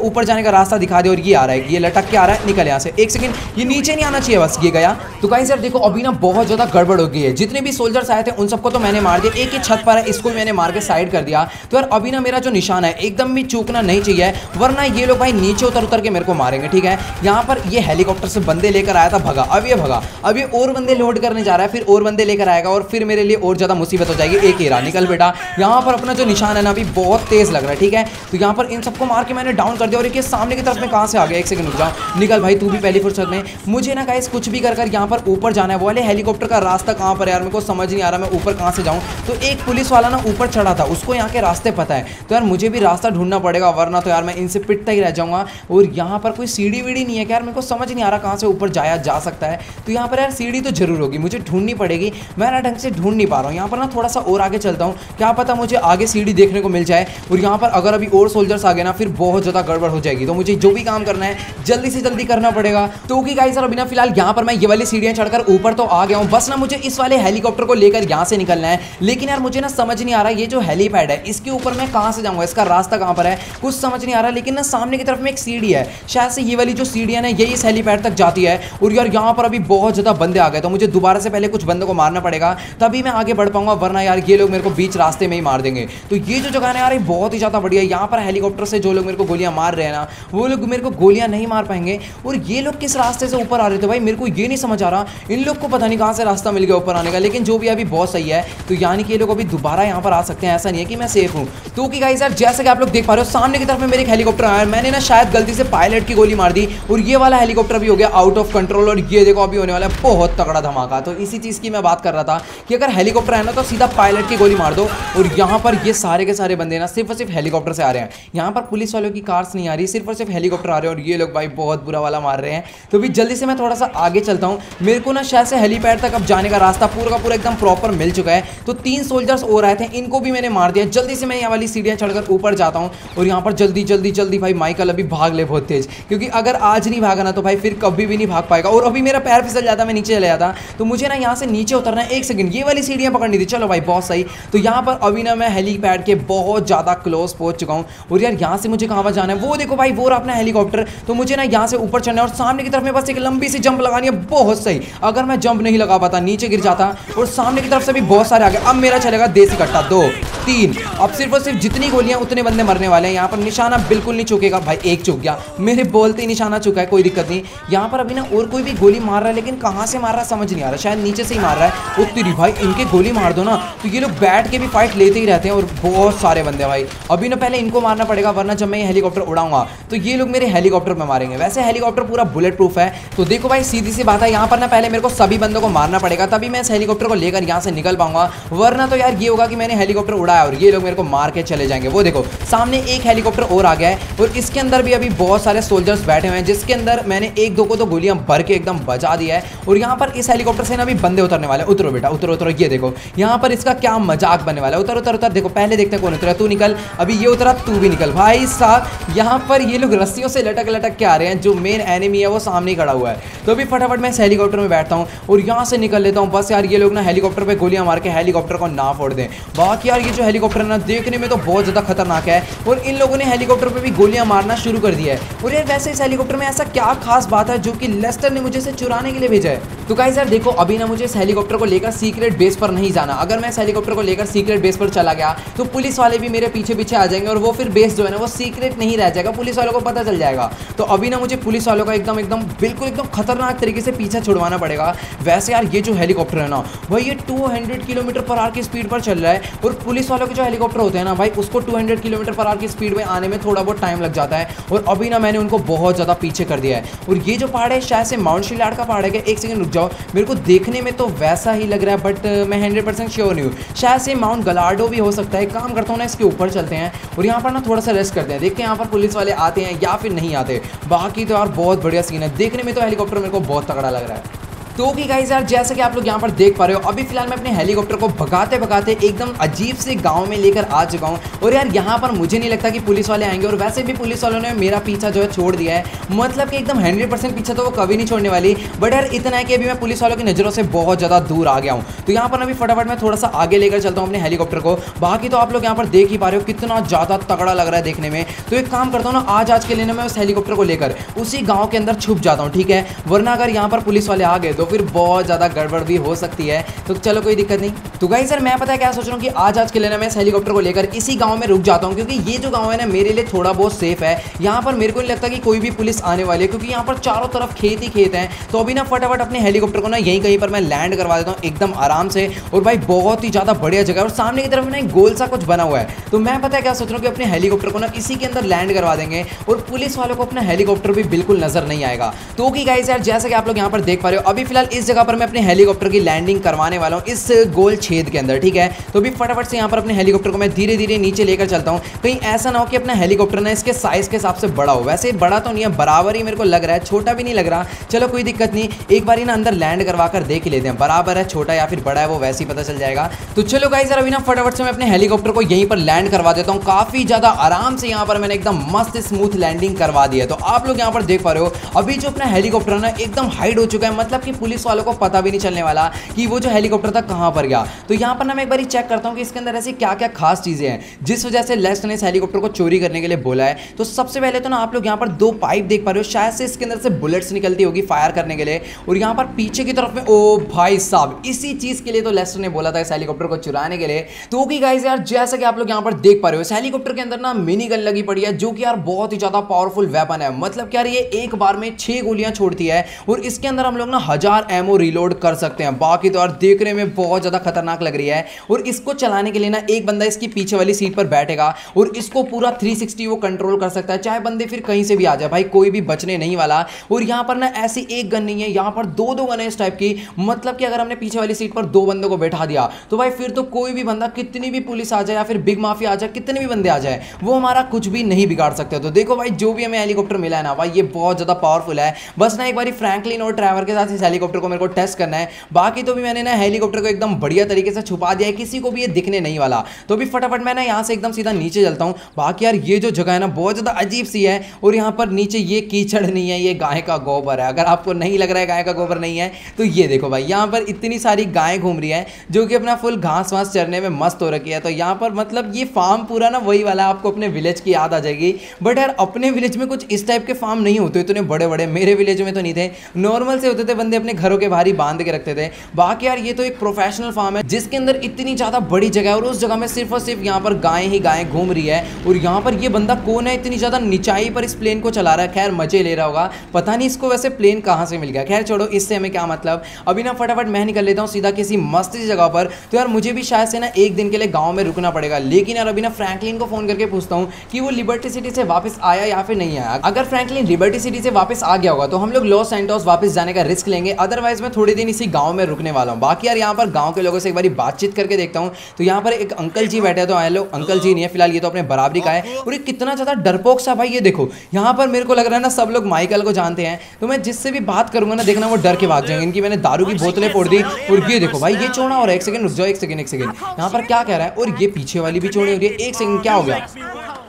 ऊपर जाने का रास्ता दिखा दिया और ये आ रहा है। ये लटक के आ रहा है। निकल यहाँ से। एक सेकंड ये नीचे नहीं आना चाहिए बस। ये गया। तो कहीं सर देखो, अभी ना बहुत ज़्यादा गड़बड़ हो गई है। जितने भी सोल्जर्स आए थे, उन सबको तो मैंने मार दिया। एक ही छत पर है, इसको मैंने मार के साइड कर दिया। तो यार अभी ना मेरा जो निशान है, एकदम भी चूकना नहीं चाहिए, वरना ये लोग भाई नीचे उतर उतर के मेरे को मारेंगे, ठीक है? यहाँ पर ये हेलीकॉप्टर से बंदे लेकर आया था भगा। अब ये भगा। अब ये और बंदे लोड करने जा रहा है, फिर और बंदे लेकर आएगा और फिर मेरे लिए और ज़्यादा मुसीबत हो जाएगी। एक हीरा निकल, बेटा। यहाँ पर अपना जो निशान है ना, अभी बहुत तेज लग रहा है, ठीक है? तो यहाँ पर इन सबको मार के मैंने डाउन कर दिया और एक सामने की तरफ़ में कहाँ से आ गया? एक सेकंड रुक निकल भाई, तू भी पहली फुर्सत में। मुझे ना गाइस कुछ भी कर कर यहाँ पर ऊपर जाना है। वो वाले हेलीकॉप्टर का रास्ता कहाँ पर यार? मेरे को समझ नहीं आ रहा, मैं ऊपर कहाँ से जाऊँ? तो एक पुलिस वाला ना ऊपर चढ़ा था, उसको यहाँ के रास्ते पता है। तो यार मुझे भी रास्ता ढूंढना पड़ेगा वरना तो यार मैं इनसे पिटता ही रह जाऊँगा। और यहाँ पर कोई सीढ़ी वीढ़ी नहीं है कि यार मेरे को समझ नहीं आ रहा कहाँ से ऊपर जाया जा सकता है। तो यहाँ पर यार सीढ़ी तो ज़रूर होगी, मुझे ढूंढनी पड़ेगी। मैं ना ढंग से ढूंढ नहीं पा रहा हूँ। यहाँ पर ना थोड़ा सा और आगे चलता हूँ। क्या पता मुझे आगे सीढ़ी देखने को मिल जाए और यहाँ पर अगर अभी और सोल्जर्स आ गए ना, फिर बहुत ज़्यादा गड़बड़ हो जाएगी। तो मुझे जो भी काम करना है, जल्दी से जल्दी करना पड़ेगा। तो कि गाइस सर अभी ना फ़िलहाल यहाँ पर मैं ये वाली सीढ़ियाँ चढ़कर ऊपर तो आ गया हूँ। बस ना मुझे इस वाले हेलीकॉप्टर को लेकर यहाँ से निकलना है। लेकिन यार मुझे ना समझ नहीं आ रहा, ये जो हेलीपैड है, इसके ऊपर मैं कहाँ से जाऊँगा? इसका रास्ता कहाँ पर है? कुछ समझ नहीं आ रहा, लेकिन ना सामने की तरफ़ में एक सीढ़ी है। शायद से ये वाली जो सीढ़ियाँ ना यही इस हेलीपैड तक जाती है। और यार, यहाँ पर अभी बहुत ज़्यादा बंदे आ गए तो मुझे दोबारा से पहले कुछ बंदों को मारना पड़ेगा, तभी मैं आगे बढ़ पाऊँगा, वरना यार ये लोग मेरे को बीच रास्ते में ही मार देंगे। तो ये जो जगह है यार बहुत ही ज़्यादा बढ़िया यहाँ पर हेलीकॉप्टर से जो लोग मेरे को गोलियाँ मार रहे हैं ना, वो लोग मेरे को गोलियाँ नहीं मार पाएँगे। और ये लोग किस रास्ते से ऊपर आ रहे थे भाई, मेरे को ये नहीं समझ आ रहा। इन लोग को पता नहीं कहाँ से रास्ता मिल गया ऊपर आने का, लेकिन जो भी अभी बहुत सही है तो यानी कि ये लोग अभी दोबारा यहाँ पर आ सकते हैं। ऐसा नहीं है कि मैं सेफ़ हूँ। तो कि यार, जैसे कि आप लोग देख पा रहे हो, सामने की तरफ़ में मेरे एक हेलीकॉप्टर आया। मैंने ना शायद गलती से पायलट की गोली मार दी और ये वाला हेलीकॉप्टर भी हो गया आउट ऑफ़ कंट्रोल और ये देखो अभी होने वाला है बहुत तगड़ा धमाका। तो इसी चीज़ की मैं बात कर रहा था कि अगर हेलीकॉप्टर है ना तो सीधा पायलट की गोली मार दो और यहाँ पर ये सारे के सारे बंदे ना सिर्फ़ और सिर्फ़ हेलीकॉप्टर से आ रहे हैं। यहाँ पर पुलिस वालों की कार्स नहीं आ रही, सिर्फ़ और सिर्फ़ हेलीकॉप्टर आ रहे हैं और ये लोग भाई बहुत बुरा वाला मार रहे हैं। तो भी जल्दी से मैं थोड़ा सा आगे चलता हूँ। मेरे को ना शायद से हेलीपैड तक अब जाने का रास्ता पूरा का पूरा एकदम प्रॉपर मिल चुका है। तो तीन सोल्जर्स और आए थे, इनको भी मैंने मार दिया। जल्दी से मैं यहाँ वाली सीढ़ियाँ चढ़कर ऊपर जाता हूँ और यहाँ पर जल्दी जल्दी जल्दी भाई माइकल अभी भाग ले बहुत तेज। क्योंकि अगर आज नहीं भागा ना तो भाई फिर कभी भी नहीं भाग पाएगा। और अभी मेरा पैर फिसल जाता, मैं नीचे चले जाता तो मुझे ना यहाँ से नीचे उतरना एक सेकंड। ये वाली सीढ़ियाँ पकड़नी थी। चलो भाई, बहुत सही। तो यहाँ पर अभी ना मैं हेलीपैड के बहुत ज़्यादा क्लोज पहुँच चुका हूँ। और यार, यहाँ से मुझे कहाँ पर जाना है? वो देखो भाई, वो रहा अपना हेलीकॉप्टर तो मुझे ना यहाँ से ऊपर चढ़ना है और सामने की तरफ़ में बस एक लंबी सी जंप लगानी है। बहुत सही। अगर मैं जंप नहीं लगा पाता, नीचे गिर जाता, और सामने की तरफ़ से भी बहुत सारे आ गए अब मेरा चलेगा देसी कट्टा। दो, तीन। अब सिर्फ़ और सिर्फ़ जितनी गोलियाँ उतने बंदे मरने वाले हैं यहाँ पर निशाना बिल्कुल नहीं चुकेगा। भाई, एक चुक गया। मेरे बोलते ही निशाना चुका है, कोई दिक्कत नहीं। यहाँ पर अभी ना और कोई भी गोली मार रहा है, लेकिन कहाँ से मार रहा है समझ नहीं आ रहा। शायद नीचे से ही मार रहा है। उत्तरी भाई, इनके गोली मार दो ना। तो ये लोग बैठ के भी फाइट लेते ही रहते हैं और बहुत सारे बंदे भाई। अभी ना पहले इनको मारना पड़ेगा, वरना जब मैं ये हेलीकॉप्टर उड़ाऊँगा तो ये लोग मेरे हेलीकॉप्टर में मारेंगे। वैसे हेलीकॉप्टर पूरा बुलेट प्रूफ है। तो देखो भाई, सीधी सी बात है, यहाँ पर ना पहले मेरे को सभी बंदों को मारना पड़ेगा, तभी मैं इस हेलीकॉप्टर को लेकर यहाँ से निकल पाऊँगा। वरना तो यार ये होगा कि मैंने हेलीकॉप्टर उड़ाया और ये लोग मेरे को मार के चले जाएँगे। वो देखो, सामने एक हेलीकॉप्टर और आ गया है। और इसके अंदर भी अभी बहुत सारे सोल्जर्स बैठे हुए हैं, जिसके अंदर मैंने एक दो को तो गोलियाँ भर के एकदम बजा दिया है। और यहाँ पर इस हेलीकॉप्टर से ना अभी बंदे उतरने वाले उतरो बेटा, उतरो उतरो, ये देखो। यहाँ पर इसका क्या मज़ाक बनने वाला है। उतर उतर उतर, देखो, पहले देखते कौन उतरा। तू निकल। अभी ये उतरा, तू भी निकल। भाई साहब, यहाँ पर ये लोग रस्सियों से लटक लटक के आ रहे हैं। जो मेन एनिमी है, वो सामने खड़ा हुआ है। तो अभी फटाफट मैं इस हेलीकॉप्टर में बैठता हूँ और यहाँ से निकल लेता हूँ। बस यार, ये लोग ना हेलीकॉप्टर पर गोलियाँ मार के हेलीकॉप्टर को ना फोड़ दें। बाकी यार, ये जो हेलीकॉप्टर है ना, देखने में तो बहुत ज़्यादा खतरनाक है। और इन लोगों ने हेलीकॉप्टर पर भी गोलियाँ मारना शुरू कर दिया है। और यार, वैसे इस हेलीकॉप्टर में ऐसा क्या खास बात है जो कि लेस्टर ने मुझे से चुराने के लिए भेजा है? तो कहीं सर देखो, अभी ना मुझे इस हेलीकॉप्टर को लेकर सीक्रेट बेस पर नहीं जाना। अगर मैं इस हेलीकॉप्टर को लेकर सीक्रेट बेस पर चला गया तो पुलिस वाले भी मेरे पीछे पीछे आ जाएँगे और वो फिर बेस जो है ना, वो सीक्रेट नहीं रह जाएगा। पुलिस वालों को पता चल जाएगा। तो अभी ना मुझे पुलिस वालों का एकदम एकदम, बिल्कुल एकदम खतरनाक तरीके से पीछा छुड़वाना पड़ेगा। वैसे यार, ये जो हेलीकॉप्टर है ना, भाई ये 200 किलोमीटर पर आर की स्पीड पर चल रहा है। और पुलिस वालों के जो हेलीकॉप्टर होते हैं ना, भाई उसको 200 किलोमीटर पर आर की स्पीड में आने में थोड़ा बहुत टाइम लग जाता है। और अभी ना मैंने उनको बहुत ज़्यादा पीछे कर दिया है। और ये जो पहाड़ है, शायद से माउंट शिलाड का पहाड़ है क्या? एक सेकंड रुक जाओ। मेरे को देखने में तो वैसा ही लग रहा है बट मैं हंड्रेड परसेंट श्योर नहीं हूँ। शायद से माउंट गलाडो भी हो सकता है। काम करता हूँ ना, इसके ऊपर चलते हैं। और यहाँ पर ना थोड़ा सा रेस्ट करते हैं। देखते हैं यहाँ पर पुलिस वाले आते हैं या फिर नहीं आते। बाकी तो यार बहुत बढ़िया सीन है। देखने में तो हेलीकॉप्टर मेरे को बहुत तगड़ा लग रहा है। तो कि गाइस यार, जैसा कि आप लोग यहाँ पर देख पा रहे हो, अभी फ़िलहाल मैं अपने हेलीकॉप्टर को भगाते भगाते एकदम अजीब से गाँव में लेकर आ चुका हूँ। और यार, यहाँ पर मुझे नहीं लगता कि पुलिस वाले आएँगे, और वैसे भी पुलिस वालों ने मेरा पीछा जो है छोड़ दिया है। मतलब कि एकदम हंड्रेड परसेंट पीछा तो वो कभी नहीं छोड़ने वाली बट यार, इतना है कि अभी मैं पुलिस वालों की नज़रों से बहुत ज़्यादा दूर आ गया हूँ। तो यहाँ पर अभी फटाफट मैं थोड़ा सा आगे लेकर चलता हूँ अपने हेलीकॉप्टर को। बाकी तो आप लोग यहाँ पर देख ही पा रहे हो कितना ज़्यादा तगड़ा लग रहा है देखने में। तो एक काम करता हूँ ना आज आज के लेने में उस हेलीकॉप्टर को लेकर उसी गाँव के अंदर छुप जाता हूँ, ठीक है? वरना अगर यहाँ पर पुलिस वाले आ गए तो फिर बहुत ज़्यादा गड़बड़ भी हो सकती है। तो चलो कोई दिक्कत नहीं। तो गाई सर मैं पता है क्या सोच रहा हूँ कि आज आज के लिए ना मैं इस हेलीकॉप्टर को लेकर इसी गाँव में रुक जाता हूँ, क्योंकि ये जो गाँव है ना, मेरे लिए थोड़ा बहुत सेफ़ है। यहाँ पर मेरे को नहीं लगता कि कोई भी पुलिस आने वाली है, क्योंकि यहाँ पर चारों तरफ़ खेत ही खेत हैं। तो अभी ना फटाफट अपने हेलीकॉप्टर को ना यहीं कहीं पर मैं लैंड करवा देता हूँ एकदम आराम से। और भाई, बहुत ही ज़्यादा बढ़िया जगह और सामने की तरफ़ ना गोल सा कुछ बना हुआ है। तो मैं पता है क्या सोच रहा हूँ कि अपने हेलीकॉप्टर को ना इसी के अंदर लैंड करवा देंगे। और पुलिस वालों को अपना हेलीकॉप्टर भी बिल्कुल नज़र नहीं आएगा। तो की गाइस यार जैसे कि आप लोग यहाँ पर देख पा रहे हो, अभी फ़िलहाल इस जगह पर मैं अपने हेलीकॉप्टर की लैंडिंग करवाने वाला हूँ, इस गोल छेद के अंदर, ठीक है? तो भी फटाफट से यहाँ पर अपने हेलीकॉप्टर को मैं धीरे धीरे नीचे लेकर चलता हूँ। कहीं ऐसा ना हो कि अपना हेलीकॉप्टर ना इसके साइज़ के हिसाब से बड़ा हो। वैसे बड़ा तो नहीं है, बराबर ही मेरे को लग रहा है, छोटा भी नहीं लग रहा। चलो कोई दिक्कत नहीं, एक बार ही ना अंदर लैंड करवा कर देख लेते हैं, बराबर है, छोटा या फिर बड़ा है, वो वैसे ही पता चल जाएगा। तो चलो सर अभी ना फटाफट से मैं अपने हेलीकॉप्टर को यहीं पर लैंड करवा देता हूँ। काफ़ी ज़्यादा आराम से यहाँ पर मैंने एकदम मस्त स्मूथ लैंडिंग करवा दिया तो आप लोग यहाँ पर देख पा रहे हो, अभी जो अपना हेलीकॉप्टर ना, एकदम हाइड हो चुका है। मतलब कि पुलिस वालों को पता भी नहीं चलने वाला कि वो जो हेलीकॉप्टर था कहाँ पर गया। तो यहाँ पर ना मैं एक बार चेक करता हूँ कि इसके अंदर ऐसी क्या क्या खास चीज़ें हैं, जिस वजह से लेस्ट ने इस हेलीकॉप्टर को चोरी करने के लिए बोला है। तो सबसे पहले तो ना आप लोग यहाँ पर दो पाइप देख पा रहे हो, शायद से इसके अंदर से बुलेट्स निकलती होगी फायर करने के लिए। और यहाँ पर पीछे की तरफ़ में, ओ भाई साहब, इसी चीज़ के लिए तो लेस्टर ने बोला था इस हेलीकॉप्टर को चुराने के लिए। तो की गाइज़ यार, जैसा कि आप लोग यहाँ पर देख पा रहे हो, इस हेलीकॉप्टर के अंदर ना मिनी गन लगी पड़ी है, जो कि यार बहुत ही ज़्यादा पावरफुल वेपन है। मतलब क्या ये एक बार में छह गोलियाँ छोड़ती है, और इसके अंदर हम लोग ना हज़ार एमओ रिलोड कर सकते हैं। बाकी तो यार, देखने में बहुत ज़्यादा खतरनाक लग रही है। और इसको चलाने के लिए ना, एक बंदा इसकी पीछे वाली सीट पर बैठेगा और इसको पूरा 360 वो कंट्रोल कर सकता है। चाहे बंदे फिर कहीं से भी आ जाए, भाई, कोई भी बचने नहीं वाला। और यहाँ पर ना, ऐसी एक गन नहीं है, यहाँ पर दो दो गन है इस टाइप की। मतलब कि अगर हमने पीछे वाली सीट पर दो बंदों को बैठा दिया तो भाई, फिर तो कोई भी बंदा, कितनी भी पुलिस आ जाए या फिर बिग माफ़ी आ जाए, कितने भी बंदे आ जाए, वो हमारा कुछ भी नहीं बिगाड़ सकते। तो देखो भाई, जो भी हमें हेलीकॉप्टर मिला है ना, भाई, ये बहुत ज़्यादा पावरफुल है। बस ना एक बार फ्रैंकलिन और ड्राइवर के साथ इस हेलीकॉप्टर को मेरे को टेस्ट करना है। बाकी तो भी मैंने ना हेलीकॉप्टर को एकदम बढ़िया तरीके से छुपा दिया है, किसी को भी ये दिखने नहीं वाला। तो भी फटाफट मैं ना यहाँ से एकदम सीधा नीचे चलता हूँ। बाकी यार ये जो जगह है ना, बहुत ज़्यादा अजीब सी है और यहाँ पर नीचे ये कीचड़ नहीं है, ये गाय का गोबर है। अगर आपको नहीं लग रहा है गाय का गोबर नहीं है तो ये देखो भाई, यहाँ पर इतनी सारी गाय घूम रही है जो कि अपना फुल घास वास चरने में मस्त हो रखी है। तो यहाँ पर मतलब ये फार्म पूरा ना वही वाला, आपको अपने विलेज की याद आ जाएगी। बट यार अपने विलेज में कुछ इस टाइप के फार्म नहीं होते, इतने बड़े बड़े मेरे विलेज में तो नहीं थे। नॉर्मल से होते थे बंदे अपने घरों के बाहर ही बाँध के रखते थे। बाकी यार, ये तो एक प्रोफेशनल फार्म है, जिसके अंदर इतनी ज़्यादा बड़ी जगह है और उस जगह में सिर्फ़ और सिर्फ़ यहाँ पर गायें ही गायें घूम रही है और यहाँ पर ये बंदा कौन है? इतनी ज़्यादा निचाई पर इस प्लेन को चला रहा है। खैर, मज़े ले रहा होगा। पता नहीं इसको वैसे प्लेन कहाँ से मिल गया। खैर, छोड़ो, इससे हमें क्या मतलब? अभी ना फटाफट मैं निकल लेता हूँ सीधा किसी मस्त जगह पर। तो यार, मुझे भी शायद से ना एक दिन के लिए गाँव में रुकना पड़ेगा। लेकिन यार, अभी ना फ्रैंकलिन को फ़ोन करके पूछता हूँ कि वो लिबर्टी सिटी से वापस आया या फिर नहीं आया? अगर फ्रैंकलिन लिबर्टी सिटी से वापस आ गया होगा तो हम लोग लॉस सेंटोस वापस जाने का रिस्क लेंगे। अदरवाइज़ मैं थोड़ी दिन इसी गाँव में रुकने वाला हूँ। बाकी यार, यहाँ पर गाँव के लोगों से एक बार बातचीत करके देखता हूँ। तो यहाँ पर एक अंकल जी बैठे तो आए लोग अंकल जी नहीं है, फ़िलहाल ये तो अपने बराबरी का है। और ये कितना ज़्यादा डरपोक सा भाई, ये देखो, यहाँ पर मेरे को लग रहा है ना, सब लोग माइकल को जानते हैं। तो मैं जिससे भी बात करूँगा ना, देखना वो डर के भाग जाएँगे। इनकी मैंने दारू की बोतलें फोड़ दी, और ये देखो भाई, ये चोड़ा और एक सेकंड, रुक जाओ, एक सेकंड एक सेकंड। यहाँ पर क्या कह रहा है, और ये पीछे वाली भी चोड़ी हो रही है। एक सेकंड, क्या हो गया?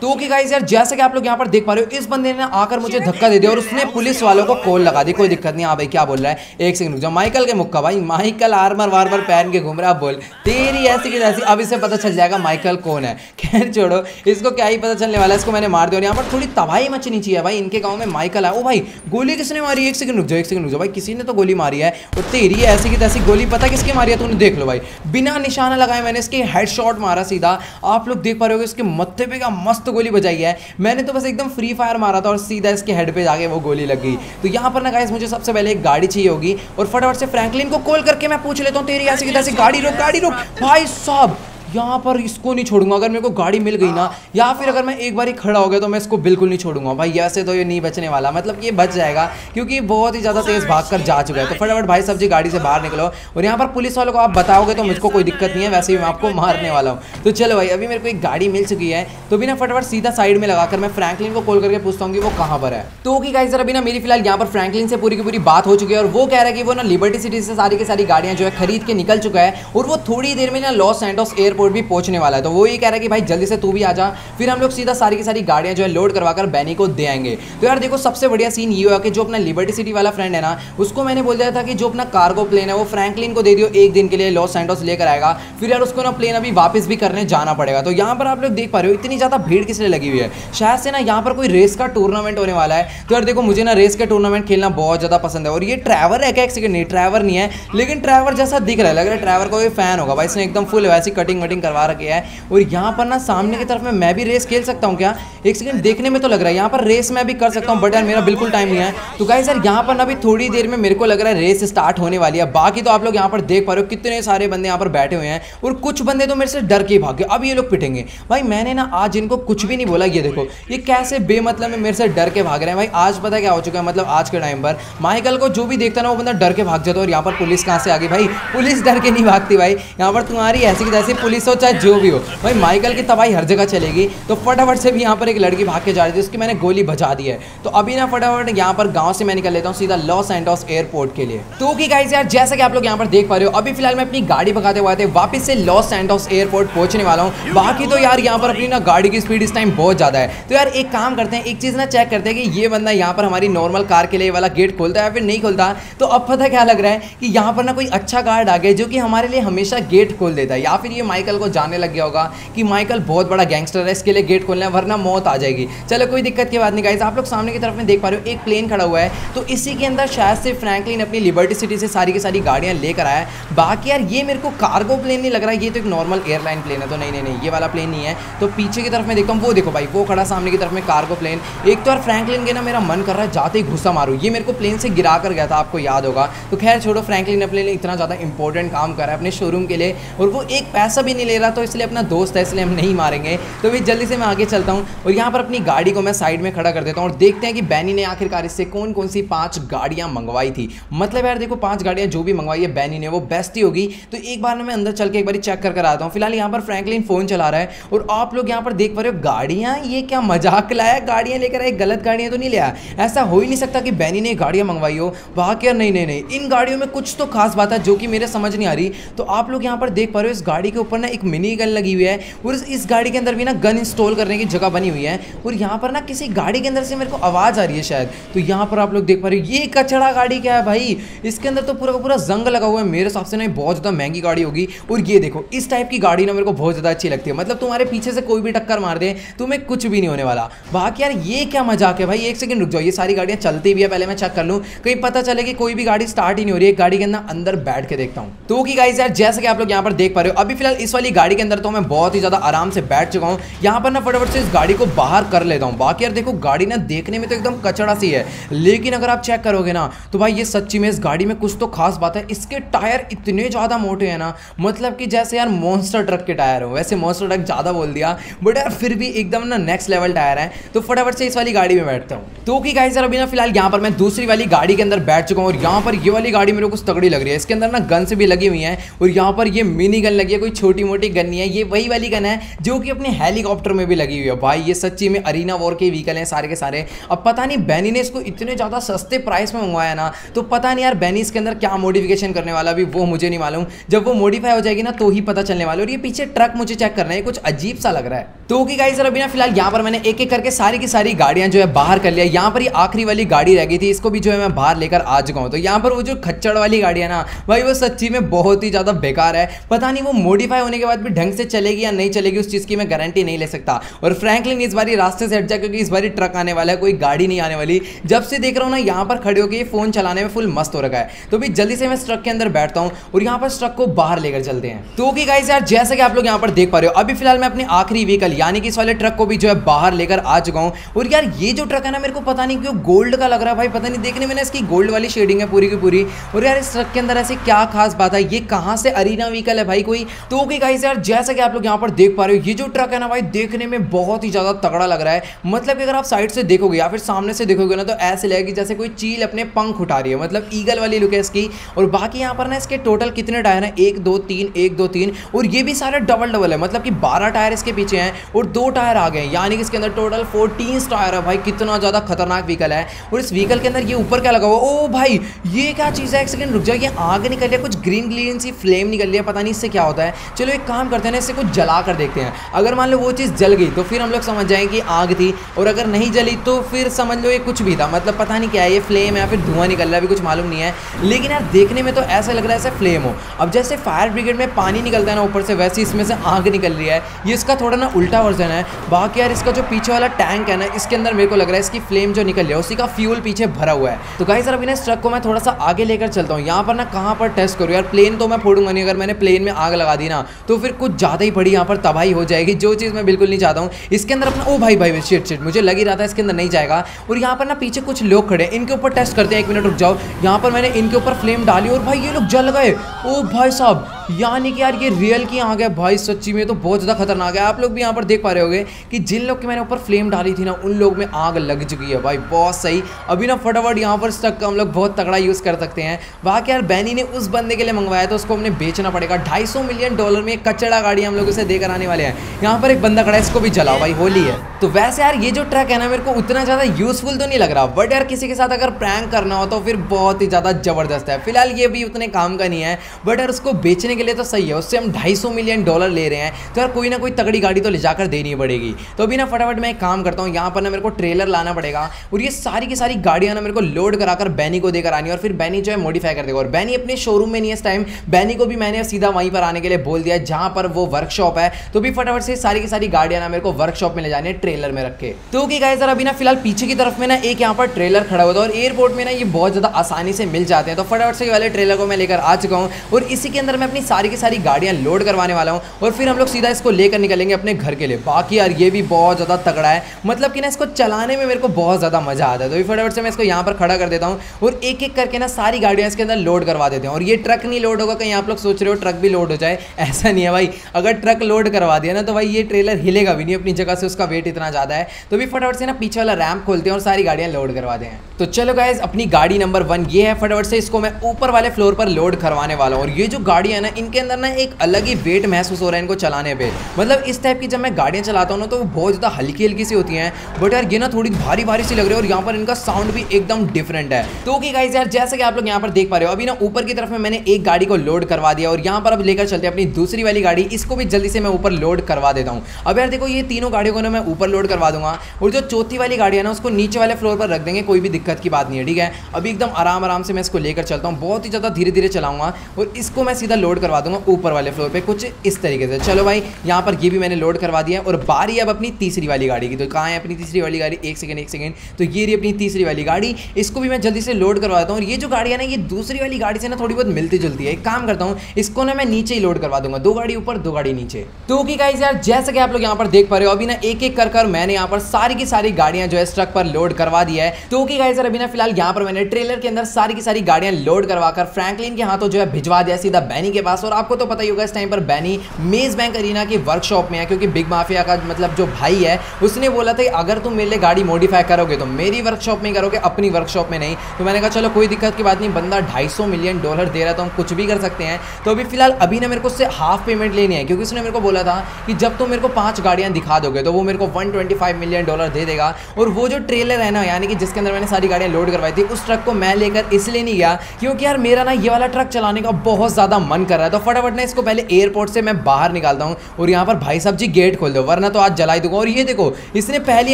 तो कि गाइस यार, जैसे कि आप लोग यहाँ पर देख पा रहे हो, इस बंदे ने आकर मुझे धक्का दे दिया, और उसने पुलिस वालों को कॉल लगा दी। कोई दिक्कत नहीं हाँ भाई, क्या बोल रहा है? एक सेकंड जो माइकल के मुक्का भाई, माइकल आर्मर वार्मर पहन के घूम रहा बोल, तेरी ऐसी की जैसी अब इसे पता चल जाएगा माइकल कौन है। खैर छोड़ो, इसको क्या ही पता चलने वाला है, इसको मैंने मार दिया और यहाँ पर थोड़ी तबाही मचनी चाहिए भाई, इनके गाँव में माइकल है ओ भाई, गोली किसने मारी? एक सेकंड रुक जाओ, एक सेकंड रुक जाओ, भाई, किसी ने तो गोली मारी है। और तेरी ऐसी की तैसी गोली पता किसकी मारी है? तूने देख लो भाई, बिना निशाना लगाए मैंने इसके हेड मारा सीधा। आप लोग देख पा रहे हो इसके मत्थे पे का मस्त गोली बजाई है। मैंने तो बस एकदम फ्री फायर मारा था और सीधा इसके हेड पे जाके वो गोली लग गई। तो यहाँ पर ना गाइस मुझे सबसे पहले एक गाड़ी चाहिए होगी। और फटाफट से फ्रैंकलिन को कॉल करके मैं पूछ लेता हूँ। तेरी ऐसी गाड़ी रोक गाड़ी रोक। भाई साहब यहाँ पर इसको नहीं छोड़ूँगा। अगर मेरे को गाड़ी मिल गई ना या फिर अगर मैं एक बार ही खड़ा हो गया तो मैं इसको बिल्कुल नहीं छोड़ूँगा। भाई ऐसे तो ये नहीं बचने वाला। मतलब ये बच जाएगा क्योंकि बहुत ही ज़्यादा तेज़ भाग कर जा चुका है। तो फटाफट भाई सब्ज़ी गाड़ी से बाहर निकलो। और यहाँ पर पुलिस वालों को आप बताओगे तो मुझको कोई दिक्कत नहीं है वैसे ही मैं आपको मारने वाला हूँ। तो चलो भाई अभी मेरे को एक गाड़ी मिल चुकी है तो भी ना फटाफट सीधा साइड में लगाकर मैं फ्रैंकलिन को कॉल करके पूछता हूँ कि वो कहाँ पर है। तो ओके गाइस अभी ना मेरी फ़िलहाल यहाँ पर फ्रैंकलिन से पूरी की पूरी बात हो चुकी है और वो कह रहा है कि वो ना लिबर्टी सिटी से सारी की सारी गाड़ियाँ जो है खरीद के निकल चुका है और वो थोड़ी देर में ना लॉस एंडोस एयरपोर्ट भी पहुँचने वाला है। तो वो ये कह रहा है कि भाई जल्दी से तू भी आ जा, फिर हम लोग सीधा सारी की सारी गाड़ियाँ जो है लोड करवाकर बैनी को दे आएँगे। तो यार देखो, सबसे बढ़िया सीन ये हुआ कि जो अपना लिबर्टी सिटी वाला फ्रेंड है ना, उसको मैंने बोल दिया था कि जो अपना कार्गो प्लेन है, वो फ्रैंकलिन को दे दियो, एक दिन के लिए लॉस एंडोस लेकर आएगा। फिर यार उसको ना प्लेन अभी वापस भी करने जाना पड़ेगा। तो यहाँ पर आप लोग देख पा रहे हो, इतनी ज़्यादा भीड़ किस लगी हुई है? शायद से ना यहाँ पर कोई रेस का टूर्नामेंट होने वाला है। तो यार देखो, मुझे ना रेस का टूर्नामेंट खेलना बहुत ज़्यादा पसंद है। और ये ट्रैवर है क्या? एक सेकंड नहीं ट्रैवर नहीं है, लेकिन ट्रैवर जैसा दिख रहा है। लग रहा है ट्रैवर का कोई फ़ैन होगा। भाई इसने एकदम फुल वैसी कटिंग करवा रखी है। और यहाँ पर ना सामने की तरफ़ में मैं भी रेस खेल सकता हूँ क्या? एक सेकंड देखने में तो लग रहा है। यहाँ पर रेस मैं भी कर सकता हूँ बट यार मेरा बिल्कुल टाइम नहीं है। तो गाइस यार यहाँ पर ना अभी थोड़ी देर में मेरे को लग रहा है रेस स्टार्ट होने वाली है। बाकी तो आप लोग यहाँ पर देख पा रहे हो कितने सारे बंदे यहाँ पर बैठे हुए हैं। और कुछ बंदे तो मेरे से डर के भाग गए। अब ये लोग पिटेंगे। भाई मैंने ना आज इनको कुछ भी नहीं बोला। ये देखो, ये कैसे बेमतलब में मेरे से डर के भाग रहे हैं। भाई आज पता क्या हो चुका है? मतलब आज के टाइम पर। माइकल को जो भी देखता ना, वो बंदा डर के भाग जाता है। और यहाँ पर पुलिस कहाँ से आ गई? भाई, पुलिस डर के नहीं भागती भाई। यहाँ पर तुम्हारी ऐसी की तैसी पुलिस हो चाहे जो भी हो, भाई माइकल की तबाही हर जगह चलेगी। तो फटाफट से भी यहाँ पर एक लड़की भाग के जा रही थी, उसकी मैंने गोली बचा दी है। तो अभी ना फटाफट यहाँ पर गाँव से मैं निकल लेता हूँ सीधा लॉस एंडोस एयरपोर्ट के लिए। तो की गाइस यार, जैसा कि आप लोग यहाँ पर देख पा रहे हो, अभी फ़िलहाल मैं अपनी गाड़ी भगाते हुए थे वापस से लॉस एंडोस एयरपोर्ट पहुँचने वाला हूँ। बाकी तो यार यहाँ पर अपनी ना गाड़ी की स्पीड इस टाइम बहुत ज़्यादा है। तो यार एक काम करते हैं, एक चीज़ ना चेक करते हैं कि ये बंदा यहाँ पर हमारी नॉर्मल कार के लिए वाला गेट खोलता है या फिर नहीं खोलता। तो अब पता क्या लग रहा है कि यहाँ पर ना कोई अच्छा गार्ड आ गया जो कि हमारे लिए हमेशा गेट खोल देता है, या फिर ये माइकल को जाने लग गया होगा कि माइकल बहुत बड़ा गैंगस्टर है, इसके लिए गेट खोलना है, वरना मौत आ जाएगी। चलो, कोई दिक्कत की बात नहीं गाइस आप लोग सामने की तरफ़ में देख पा रहे हो, एक प्लेन खड़ा हुआ है तो इसी के अंदर शायद से फ्रैंकलिन अपनी लिबर्टी सिटी से सारी की सारी गाड़ियाँ लेकर आया बाकी यार, ये मेरे को कार्गो प्लेन नहीं लग रहा है ये तो एक नॉर्मल एयरलाइन प्लेन है तो नहीं नहीं नहीं, ये वाला प्लेन नहीं है। तो पीछे की तरफ़ में देखता हूँ, वो देखो भाई, वो खड़ा सामने की तरफ़ में कार्गो प्लेन एक तो यार फ्रैंकलिन के ना मेरा मन कर रहा है, जाते ही घुसा मारूँ। ये मेरे को प्लेन से गिरा कर गया था, आपको याद होगा। तो खैर छोड़ो फ्रैंकलिन अपने लिए इतना ज़्यादा इंपॉर्टेंट काम कर रहा है अपने शोरूम के लिए, और वो एक पैसा नहीं ले रहा तो इसलिए अपना दोस्त है, इसलिए हम नहीं मारेंगे। तो भी जल्दी से मैं आगे चलता हूँ और यहाँ पर अपनी गाड़ी को मैं साइड में खड़ा कर देता हूँ और देखते हैं कि बैनी ने आखिरकार इससे कौन कौन सी पाँच गाड़ियाँ मंगवाई थी। मतलब यार देखो, पाँच गाड़ियाँ जो भी मंगवाई है, बैनी ने, वो बेस्ट ही होगी। तो एक बार मैं अंदर चल के एक बार चेक कर कर आता हूँ। फ़िलहाल यहाँ पर फ्रैंकलिन फ़ोन चला रहा है और आप लोग यहाँ पर देख पा रहे हो, गाड़ियाँ, ये क्या मज़ाक लाया? गाड़ियाँ लेकर आए, गलत गाड़ियाँ तो नहीं लिया ऐसा हो ही नहीं सकता कि बैनी ने गाड़ियाँ मंगवाई हो। वहाँ, क्या? नहीं नहीं नहीं, इन गाड़ियों में कुछ तो खास बात है जो कि मेरे समझ नहीं आ रही। तो आप लोग यहाँ पर देख पा रहे हो, इस गाड़ी के ऊपर ना एक मिनी गन लगी हुई है और इस गाड़ी के अंदर भी ना गन इंस्टॉल करने की जगह बनी हुई है और यहाँ पर ना किसी गाड़ी के अंदर से मेरे को आवाज़ आ रही है शायद। तो यहाँ पर आप लोग देख पा रहे हो, ये कचड़ा गाड़ी क्या है भाई? इसके अंदर तो पूरा का पूरा जंग लगा हुआ है। मेरे हिसाब से ना बहुत ज़्यादा महँगी गाड़ी होगी। और ये देखो, इस टाइप की गाड़ी ना मेरे को बहुत ज़्यादा अच्छी लगती है। मतलब तुम्हारे पीछे से कोई भी टक्कर मार दे, तुम्हें कुछ भी नहीं होने वाला। बाकी यार ये क्या मज़ाक है भाई? एक सेकंड रुक जाओ, ये सारी गाड़ियाँ चलती भी है, पहले मैं चेक कर लूँ। कहीं पता चले कि कोई भी गाड़ी स्टार्ट ही नहीं हो रही है। गाड़ी के अंदर अंदर बैठ के देखता हूँ। तो की गाइस यार, जैसे कि आप लोग यहाँ पर देख पा रहे हो, अभी फ़िलहाल इस वाली गाड़ी के अंदर तो मैं बहुत ही ज़्यादा आराम से बैठ चुका हूँ। यहाँ पर ना फटाफट से इस गाड़ी को बाहर कर लेता हूँ। बाकी यार देखो, गाड़ी ना देखने में तो एकदम कचड़ा सी है। लेकिन अगर आप चेक करोगे ना तो भाई ये सच्ची में इस गाड़ी में कुछ तो खास बात है। इसके टायर इतने ज़्यादा मोटे हैं ना मतलब कि जैसे यार मॉन्स्टर ट्रक के टायर हो। वैसे मॉन्स्टर ट्रक ज़्यादा बोल दिया बट यार फिर भी एकदम ना नेक्स्ट लेवल टायर है। तो फटाफट से इस वाली गाड़ी में बैठता हूँ। तो कि गाइस यार अभी ना फ़िलहाल यहाँ पर मैं दूसरी वाली गाड़ी के अंदर बैठ चुका हूँ और यहाँ पर ये वाली गाड़ी मेरे को तगड़ी लग रही है। इसके अंदर ना गन से भी लगी हुई है और यहाँ पर ये मिनी गन लगी है, कोई छोटी मोटी गन है, ये वही वाली गन है जो कि अपने हेलीकॉप्टर में भी लगी हुई है। भाई, ये सच्ची में अरीना वॉर के व्हीकल हैं सारे के सारे। अब पता नहीं बैनी ने इसको इतने ज़्यादा सस्ते प्राइस में मंगवाया ना तो पता नहीं यार बैनी इसके अंदर क्या मॉडिफिकेशन करने वाला भी वो मुझे नहीं मालूम। जब वो मॉडिफाई हो जाएगी ना तो ही पता चलने वाला और ये पीछे ट्रक मुझे चेक करना है कुछ अजीब सा लग रहा है। तो कि गाइस अभी ना फ़िलहाल यहाँ पर मैंने एक एक करके सारी की सारी गाड़ियाँ जो है बाहर कर लिया। यहाँ पर ये आखिरी वाली गाड़ी रह गई थी, इसको भी जो है मैं बाहर लेकर आ चुका हूँ। तो यहाँ पर वो जो खच्चड़ वाली गाड़ी है ना, भाई, वो सच्ची में बहुत ही ज़्यादा बेकार है। पता नहीं वो मॉडिफाई के बाद भी ढंग से चलेगी या नहीं चलेगी, उस चीज़ की मैं गारंटी नहीं ले सकता। और फ्रैंकलिन इस बारी रास्ते से हट जा क्योंकि इस बारी ट्रक आने वाला है, कोई गाड़ी नहीं आने वाली। जब से देख रहा हूँ ना, यहाँ पर खड़े होकर ये फ़ोन चलाने में फुल मस्त हो रखा है। तो भी जल्दी से मैं ट्रक के अंदर बैठता हूँ और यहाँ पर ट्रक को बाहर लेकर चलते हैं। तो कि गाइस यार, जैसे कि आप लोग यहाँ पर देख पा रहे हो, अभी फ़िलहाल मैं अपने आखिरी व्हीकल यानी कि इस वाले ट्रक को भी जो है बाहर लेकर आ चुका हूँ। और यार, ये जो ट्रक है ना, मेरे को पता नहीं क्यों गोल्ड का लग रहा है भाई, पता नहीं, देखने में ना इसकी गोल्ड वाली शेडिंग है पूरी की पूरी। और यार, इस ट्रक के अंदर ऐसी क्या खास बात है, ये कहाँ से अरीना व्हीकल है भाई कोई? तो ओके गाइस यार, जैसा कि आप लोग यहाँ पर देख पा रहे हो, ये जो ट्रक है ना भाई, देखने में बहुत ही ज़्यादा तगड़ा लग रहा है। मतलब कि अगर आप साइड से देखोगे या फिर सामने से देखोगे ना तो ऐसे लगेगी जैसे कोई चील अपने पंख उठा रही है। मतलब ईगल वाली लुक है इसकी। और बाकी यहाँ पर ना, इसके टोटल कितने टायर हैं? एक, दो, तीन, एक, दो, तीन। और ये भी सारे डबल डबल है। मतलब कि बारह टायर इसके पीछे हैं और दो टायर आ गए यानी कि इसके अंदर टोटल फोर्टीन टायर है भाई। कितना ज़्यादा खतरनाक व्हीकल है। और इस व्हीकल के अंदर ये ऊपर क्या लगा हुआ ओ भाई, ये क्या चीज़ है? एक सेकंड रुक जाओ। ये आग निकल रही है। कुछ ग्रीन ग्रीन सी फ्लेम निकल रही है। पता नहीं इससे क्या होता है। चलो एक काम करते हैं ना, इससे कुछ जला कर देखते हैं। अगर मान लो वो चीज़ जल गई तो फिर हम लोग समझ जाएँगे कि आग थी, और अगर नहीं जली तो फिर समझ लो ये कुछ भी था। मतलब पता नहीं क्या है, ये फ्लेम है या फिर धुआँ निकल रहा है, अभी कुछ मालूम नहीं है। लेकिन यार, देखने में तो ऐसा लग रहा है ऐसे फ्लेम हो। अब जैसे फायर ब्रिगेड में पानी निकलता है ना ऊपर से, वैसे इसमें से आग निकल रही है। ये इसका थोड़ा ना उल्टा वर्जन है। बाकी यार, इसका जो पीछे वाला टैंक है ना, इसके अंदर मेरे को लग रहा है इसकी फ्लेम जो निकल रही है, उसी का फ्यूल पीछे भरा हुआ है। तो गाइस सर अभी ना इस ट्रक को मैं थोड़ा सा आगे लेकर चलता हूँ। यहाँ पर ना कहाँ पर टेस्ट करूँ? यार प्लेन तो मैं फोड़ूँगा नहीं। अगर मैंने प्लेन में आग लगा दी ना तो फिर कुछ ज़्यादा ही बड़ी यहाँ पर तबाही हो जाएगी, जो चीज़ मैं बिल्कुल नहीं चाहता हूँ। इसके अंदर अपना, ओ भाई भाई शिट शिट मुझे लग ही रहा था इसके अंदर नहीं जाएगा। और यहाँ पर ना पीछे कुछ लोग खड़े इनके ऊपर टेस्ट करते हैं, एक मिनट रुक जाओ। यहाँ पर मैंने इनके ऊपर फ्लेम डाली और भाई ये लोग जल गए। ओ भाई साहब यानी कि यार ये रियल की आग है भाई, सच्ची में तो बहुत ज़्यादा खतरनाक है। आप लोग भी यहाँ पर देख पा रहे होगे कि जिन लोग की मैंने ऊपर फ्लेम डाली थी ना, उन लोग में आग लग चुकी है भाई, बहुत सही। अभी ना फटाफट यहाँ पर स्टक हम लोग बहुत तगड़ा यूज़ कर सकते हैं। बाकी यार बैनी ने उस बंदे के लिए मंगवाया तो उसको हमने बेचना पड़ेगा। ढाई मिलियन डॉलर में एक कचड़ा गाड़ी हम लोग उसे देकर आने वाले हैं। यहाँ पर एक बंदा खड़ा है, इसको भी जलाओ भाई, होली है। तो वैसे यार, ये जो ट्रक है ना, मेरे को उतना ज़्यादा यूजफुल तो नहीं लग रहा बट यार किसी के साथ अगर प्रैंक करना हो तो फिर बहुत ही ज़्यादा ज़बरदस्त है। फ़िलहाल ये भी उतने काम का नहीं है बट यार उसको बेचने के लिए तो सही है, उससे हम ढाई मिलियन डॉलर ले रहे हैं तो यार कोई ना कोई तगड़ी गाड़ी तो ले जाकर देनी पड़ेगी। तो अभी ना फटाफट मैं एक काम करता हूँ, यहाँ पर ना मेरे को ट्रेलर लाना पड़ेगा, और ये सारी की सारी गाड़ियाँ ना मेरे को लोड कराकर बैनी को देकर आनी और फिर बैनी जो है मॉडिफाई कर देगा। और बैनी अपने शोरूम में नहीं है इस टाइम बैनी को भी मैंने सीधा वहीं पर आने के लिए बोल दिया जहाँ पर वो वर्कशॉप है। तो भी फटाफट से सारी की सारी गाड़ियाँ ना मेरे को वर्कशॉप में ले जाने ट्रेलर में रख के। तो ओके गाइस अभी ना फ़िलहाल पीछे की तरफ़ में ना एक यहाँ पर ट्रेलर खड़ा हुआ था, और एयरपोर्ट में ना ये बहुत ज़्यादा आसानी से मिल जाते हैं। तो फटाफट से वाले ट्रेलर को मैं लेकर आ चुका हूँ, और इसी के अंदर मैं सारी की सारी गाड़ियाँ लोड करवाने वाला हूँ और फिर हम लोग सीधा इसको लेकर निकलेंगे अपने घर के लिए। बाकी यार, ये भी बहुत ज़्यादा तगड़ा है। मतलब कि ना, इसको चलाने में मेरे को बहुत ज़्यादा मज़ा आता है। तो फटाफट से मैं इसको यहाँ पर खड़ा कर देता हूँ और एक एक करके ना सारी गाड़ियाँ इसके अंदर लोड करवा देते हैं। और ये ट्रक नहीं लोड होगा, कहीं आप लोग सोच रहे हो ट्रक भी लोड हो जाए? ऐसा नहीं है भाई। अगर ट्रक लोड करवा दिया ना तो भाई ये ट्रेलर हिलेगा भी नहीं अपनी जगह से, उसका वेट इतना ज़्यादा है। तो भी फटाफट से ना पीछे वाला रैम्प खोलते हैं और सारी गाड़ियाँ लोड करवा दें। तो चलो गाइज़ अपनी गाड़ी नंबर वन ये है। फटाफट से इसको मैं ऊपर वाले फ्लोर पर लोड करवाने वाला हूँ। और ये जो गाड़ियाँ ना इनके अंदर ना एक अलग ही वेट महसूस हो रहा है इनको चलाने पे। मतलब इस टाइप की जब मैं गाड़ियाँ चलाता हूँ ना तो वो बहुत ज़्यादा हल्की हल्की सी होती हैं बट यार ये ना थोड़ी भारी भारी सी लग रही है और यहाँ पर इनका साउंड भी एकदम डिफरेंट है। तो ओके गाइज़ यार जैसे कि आप लोग यहाँ पर देख पा रहे हो, अभी ना ऊपर की तरफ़ में मैंने एक गाड़ी को लोड करवा दिया और यहाँ पर अब लेकर चलते हैं अपनी दूसरी वाली गाड़ी, इसको भी जल्दी से मैं ऊपर लोड करवा देता हूँ। अब यार देखो, ये तीनों गाड़ियों को ना मैं ऊपर लोड करवा दूँगा और जो चौथी वाली गाड़ी है ना, उसको नीचे वाले फ्लोर पर रख देंगे, कोई भी दिक्कत की बात नहीं है, ठीक है? अभी एकदम आराम आराम से मैं इसको लेकर चलता हूँ, बहुत ही ज़्यादा धीरे धीरे चलाऊँगा और इसको मैं सीधा लोड करवा दूँगा ऊपर वाले फ्लोर पर कुछ इस तरीके से। चलो भाई, यहाँ पर ये भी मैंने लोड करवा दिया है और बारी अब अपनी तीसरी वाली गाड़ी की। तो कहाँ है अपनी तीसरी वाली गाड़ी? एक सेकंड एक सेकंड तो ये रही अपनी तीसरी वाली गाड़ी। इसको भी मैं जल्दी से लोड करवा देता हूँ। और ये जो गाड़ी है ना, ये दूसरी वाली गाड़ी से ना थोड़ी बहुत मिलती जुलती है। एक काम करता हूँ, इसको ना मैं नीचे ही लोड करवा दूँगा। दो गाड़ी ऊपर, दो गाड़ी नीचे। तो ओके गाइस यार, जैसे कि आप लोग यहाँ पर देख पा रहे हो, अभी ना एक एक कर कर मैंने यहाँ पर सारी की सारी गाड़ियाँ जो है ट्रक पर लोड करवा दिया है। तो ओके गाइस यार, अभी ना फ़िलहाल यहाँ पर मैंने ट्रेलर के अंदर सारी की सारी गाड़ियाँ लोड करवाकर फ्रैंकलिन के हाथों जो है भिजवा दिया सीधा बैनी के पास। और आपको तो पता ही होगा इस टाइम पर बैनी मेज बैंक अरीना की वर्कशॉप में है, क्योंकि बिग माफिया का मतलब जो भाई है, उसने बोला था अगर तुम मेरे लिए गाड़ी मॉडिफाई करोगे तो मेरी वर्कशॉप में करोगे, अपनी वर्कशॉप में नहीं। तो मैंने कहा, चलो, कोई दिक्कत की बात नहीं, बंदा ढाई मिलियन डॉलर दे रहा तो हम कुछ भी कर सकते हैं। तो अभी फ़िलहाल अभी ना मेरे को उससे हाफ़ पेमेंट लेनी है, क्योंकि उसने मेरे को बोला था कि जब तुम मेरे को पाँच गाड़ियाँ दिखा दोगे तो वो मेरे को 125 मिलियन डॉलर दे देगा। और वो जो ट्रेलर है ना, यानी कि जिसके अंदर मैंने सारी गाड़ियाँ लोड करवाई थी, उस ट्रक को मैं लेकर इसलिए नहीं गया, क्योंकि यार मेरा ना ये वाला ट्रक चलाने का बहुत ज़्यादा मन कर रहा है। तो फटाफट ना इसको पहले एयरपोर्ट से मैं बाहर निकालता हूँ और यहाँ पर भाई साहब जी गेट खोल दो, वरना तो आज जलाई दूँगा। और ये देखो, इसने पहले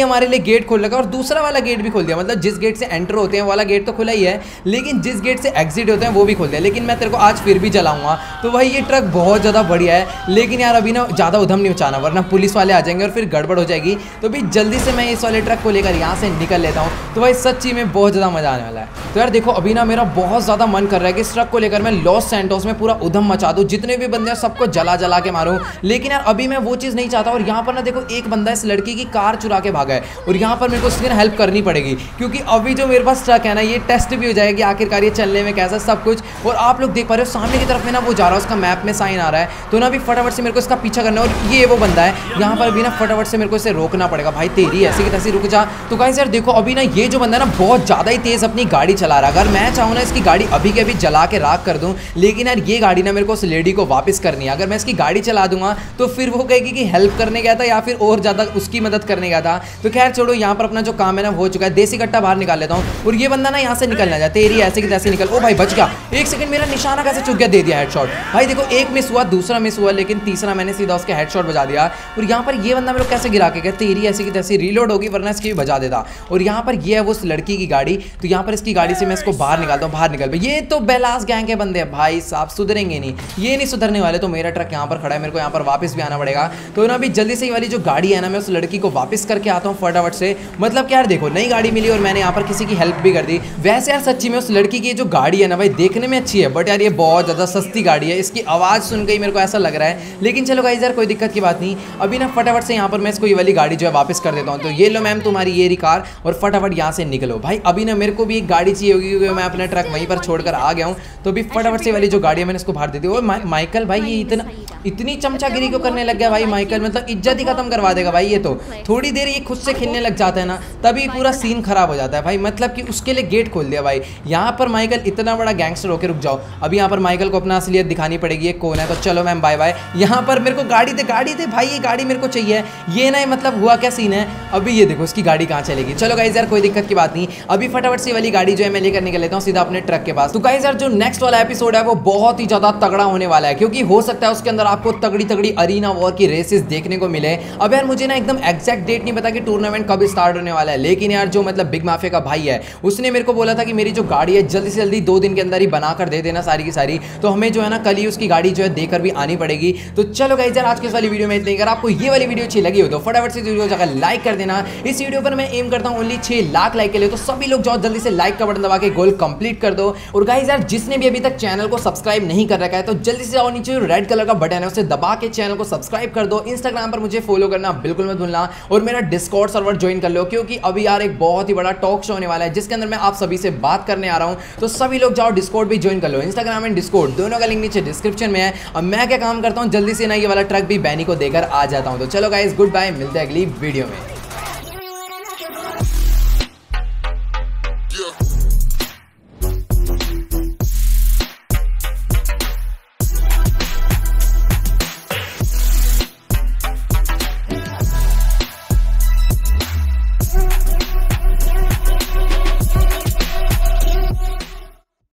हमारे लिए गेट खोल लगा और दूसरा वाला गेट भी खोल दिया। मतलब जिस गेट से एंटर होते हैं वाला गेट तो खुला ही है, लेकिन जिस गेट से एग्जिट होते हैं, वो भी खोल दिया लेकिन मैं तेरे को आज फिर भी चलाऊँगा तो भाई ये ट्रक बहुत ज़्यादा बढ़िया है, लेकिन यार अभी ना ज़्यादा उधम नहीं उचाना, वरना पुलिस वाले आ जाएँगे और फिर गड़बड़ हो जाएगी। तो भी जल्दी से मैं इस वाले ट्रक को लेकर यहाँ से निकल लेता हूँ। तो भाई सच्ची में बहुत ज़्यादा मज़ा आने वाला है। तो यार देखो, अभी ना मेरा बहुत ज़्यादा मन कर रहा है कि इस ट्रक को लेकर मैं लॉस सेंटोस में पूरा उधम दूँ जितने भी बंदे हैं, सबको जला जला के मारूँ। लेकिन यार, अभी मैं वो चीज़ नहीं चाहता, और यहाँ पर ना देखो, एक बंदा इस लड़की की कार चुरा के भागा है, और यहाँ पर मेरे को उसकी हेल्प करनी पड़ेगी, क्योंकि अभी जो मेरे पास ट्रक है ना, ये टेस्ट भी हो जाएगी, आखिरकार ये चलने में कैसा, सब कुछ। और आप लोग देख पा रहे हो, सामने की तरफ़ में ना वो जा रहा है, उसका मैप में साइन आ रहा है। तो ना अभी फटाफट से मेरे को इसका पीछा करना है, और ये वो बंदा है, यहाँ पर भी ना फटाफट से मेरे को इसे रोकना पड़ेगा। भाई, तेरी ऐसी की तैसी रुक जा। तो कहीं सर देखो, अभी ना ये जो बंदा है ना, बहुत ज़्यादा ही तेज़ अपनी गाड़ी चला रहा है। अगर मैं चाहूँ ना इसकी गाड़ी अभी के अभी जला के राख कर दूँ, लेकिन यार ये गाड़ी ना मेरे उस लेडी को वापस करनी है। अगर मैं इसकी गाड़ी चला दूँगा तो फिर वो कहेगी कि हेल्प करने गया था या फिर और ज़्यादा उसकी मदद करने गया था। तो खैर छोड़ो, यहाँ पर अपना जो काम है ना हो चुका है। देसी कट्टा बाहर निकाल लेता हूँ। और ये बंदा ना यहाँ से निकलना जाए तेरी ऐसे की तैसे निकल। ओ भाई, बच गया। एक सेकंड मेरा निशाना कैसे चुक गया? दे दिया हेडशॉट भाई, देखो, एक मिस हुआ, दूसरा मिस हुआ, लेकिन तीसरा मैंने सीधा उसके हेडशॉट बजा दिया। और यहाँ पर ये बंदा मेरे को कैसे गिरा के गया? तेरी ऐसी की तैसी रीलोड होगी, वरना इसकी बजा देता। और यहाँ पर ये है वो उस लड़की की गाड़ी। तो यहाँ पर इसकी गाड़ी से मैं इसको बाहर निकालता हूँ, बाहर निकल ये तो बेलास गैंग के बंदे भाई साहब, सुधरेंगे नहीं। ये नहीं सुधरने वाले तो मेरा ट्रक यहाँ पर खड़ा है, मेरे को यहाँ पर वापस भी आना पड़ेगा। तो ना अभी जल्दी से वाली जो गाड़ी है ना, मैं उस लड़की को वापस करके आता हूँ फटाफट से। मतलब क्या यार देखो, नई गाड़ी मिली और मैंने यहाँ पर किसी की हेल्प भी कर दी। वैसे यार सच्ची में उस लड़की की जो गाड़ी है ना भाई, देखने में अच्छी है बट यार ये बहुत ज़्यादा सस्ती गाड़ी है। इसकी आवाज़ सुन के ही मेरे को ऐसा लग रहा है। लेकिन चलो गाइज़ यार कोई दिक्कत की बात नहीं। अभी ना फटाफट से यहाँ पर मैं इसको ये वाली गाड़ी जो है वापस कर देता हूँ। तो ये लो मैम तुम्हारी ये कार और फटाफट यहाँ से निकलो। भाई, अभी ना मेरे को भी एक गाड़ी चाहिए होगी, क्योंकि मैं अपना ट्रक वहीं पर छोड़कर आ गया हूँ। तो अभी फटाफट से वाली जो गाड़ी है, मैंने इसको बाहर दे दी और माइकल भाई ये इतना इतनी चमचागिरी को करने लग गया भाई माइकल मतलब इज़्ज़त ही खत्म करवा देगा भाई ये तो। थोड़ी देर ये खुद से खेलने लग जाता है ना तभी पूरा सीन खराब हो जाता है भाई। मतलब कि उसके लिए गेट खोल दिया भाई। यहाँ पर माइकल इतना बड़ा गैंगस्टर होकर रुक जाओ। अभी यहाँ पर माइकल को अपना असलियत दिखानी पड़ेगी। ये कौन है? तो चलो मैम बाय बाय यहाँ पर मेरे को गाड़ी दे गाड़ी दे भाई ये गाड़ी मेरे को चाहिए। ये ना मतलब हुआ क्या सीन है? अभी ये देखो इसकी गाड़ी कहाँ चलेगी? चलो गाइज़ यार कोई दिक्कत की बात नहीं। अभी फटाफट से वाली गाड़ी जो है मैं लेकर निकल लेता हूँ सीधा अपने ट्रक के पास। तो गाइज़ यार जो नेक्स्ट वाला एपिसोड है वो बहुत ही ज़्यादा तगड़ा होने वाला है, क्योंकि हो सकता है उसके अंदर आपको तगड़ी तगड़ी अरीना वॉर की रेसेस देखने को मिले। अब यार मुझे ना एकदम एग्जैक्ट डेट नहीं पता कि टूर्नामेंट कब स्टार्ट होने वाला है, लेकिन यार जो मतलब बिग माफिया का भाई है, उसने मेरे को बोला था कि मेरी जो गाड़ी है जल्दी से जल्दी दो दिन के अंदर ही बनाकर दे देना सारी की सारी। तो हमें जो है ना कल ही उसकी गाड़ी जो है देकर भी आनी पड़ेगी। तो चलो गाइज़ यार, आज की वाली वीडियो में इतनी अगर आपको ये वाली वीडियो अच्छी लगी हो तो फटाफट से वीडियो जाकर लाइक कर देना। इस वीडियो पर मैं एम करता हूँ ओनली छह लाख लाइक के लिए। तो सभी लोग जाओ, जल्दी से लाइक का बटन दबा के गोल कंप्लीट कर दो। और गाइज़ यार, जिसने भी अभी तक चैनल को सब्सक्राइब नहीं कर रखा है तो जल्दी से जाओ नीचे रेड कलर का बटन है, उसे दबा के चैनल को सब्सक्राइब कर दो। इंस्टाग्राम पर मुझे फॉलो करना बिल्कुल मत भूलना और मेरा डिस्कॉर्ड सर्वर ज्वाइन कर लो, क्योंकि अभी यार एक बहुत ही बड़ा टॉक शो होने वाला है, जिसके अंदर मैं आप सभी से बात करने आ रहा हूँ। तो सभी लोग जाओ डिस्कॉर्ड भी ज्वाइन कर लो। इंस्टाग्राम एंड डिस्कॉर्ड दोनों का लिंक नीचे डिस्क्रिप्शन में है। अब मैं क्या काम करता हूँ, जल्दी से ना ये वाला ट्रक भी बैनी को देकर आ जाता हूँ। तो चलो गाइज़ गुड बाय मिलते हैं अगली वीडियो में।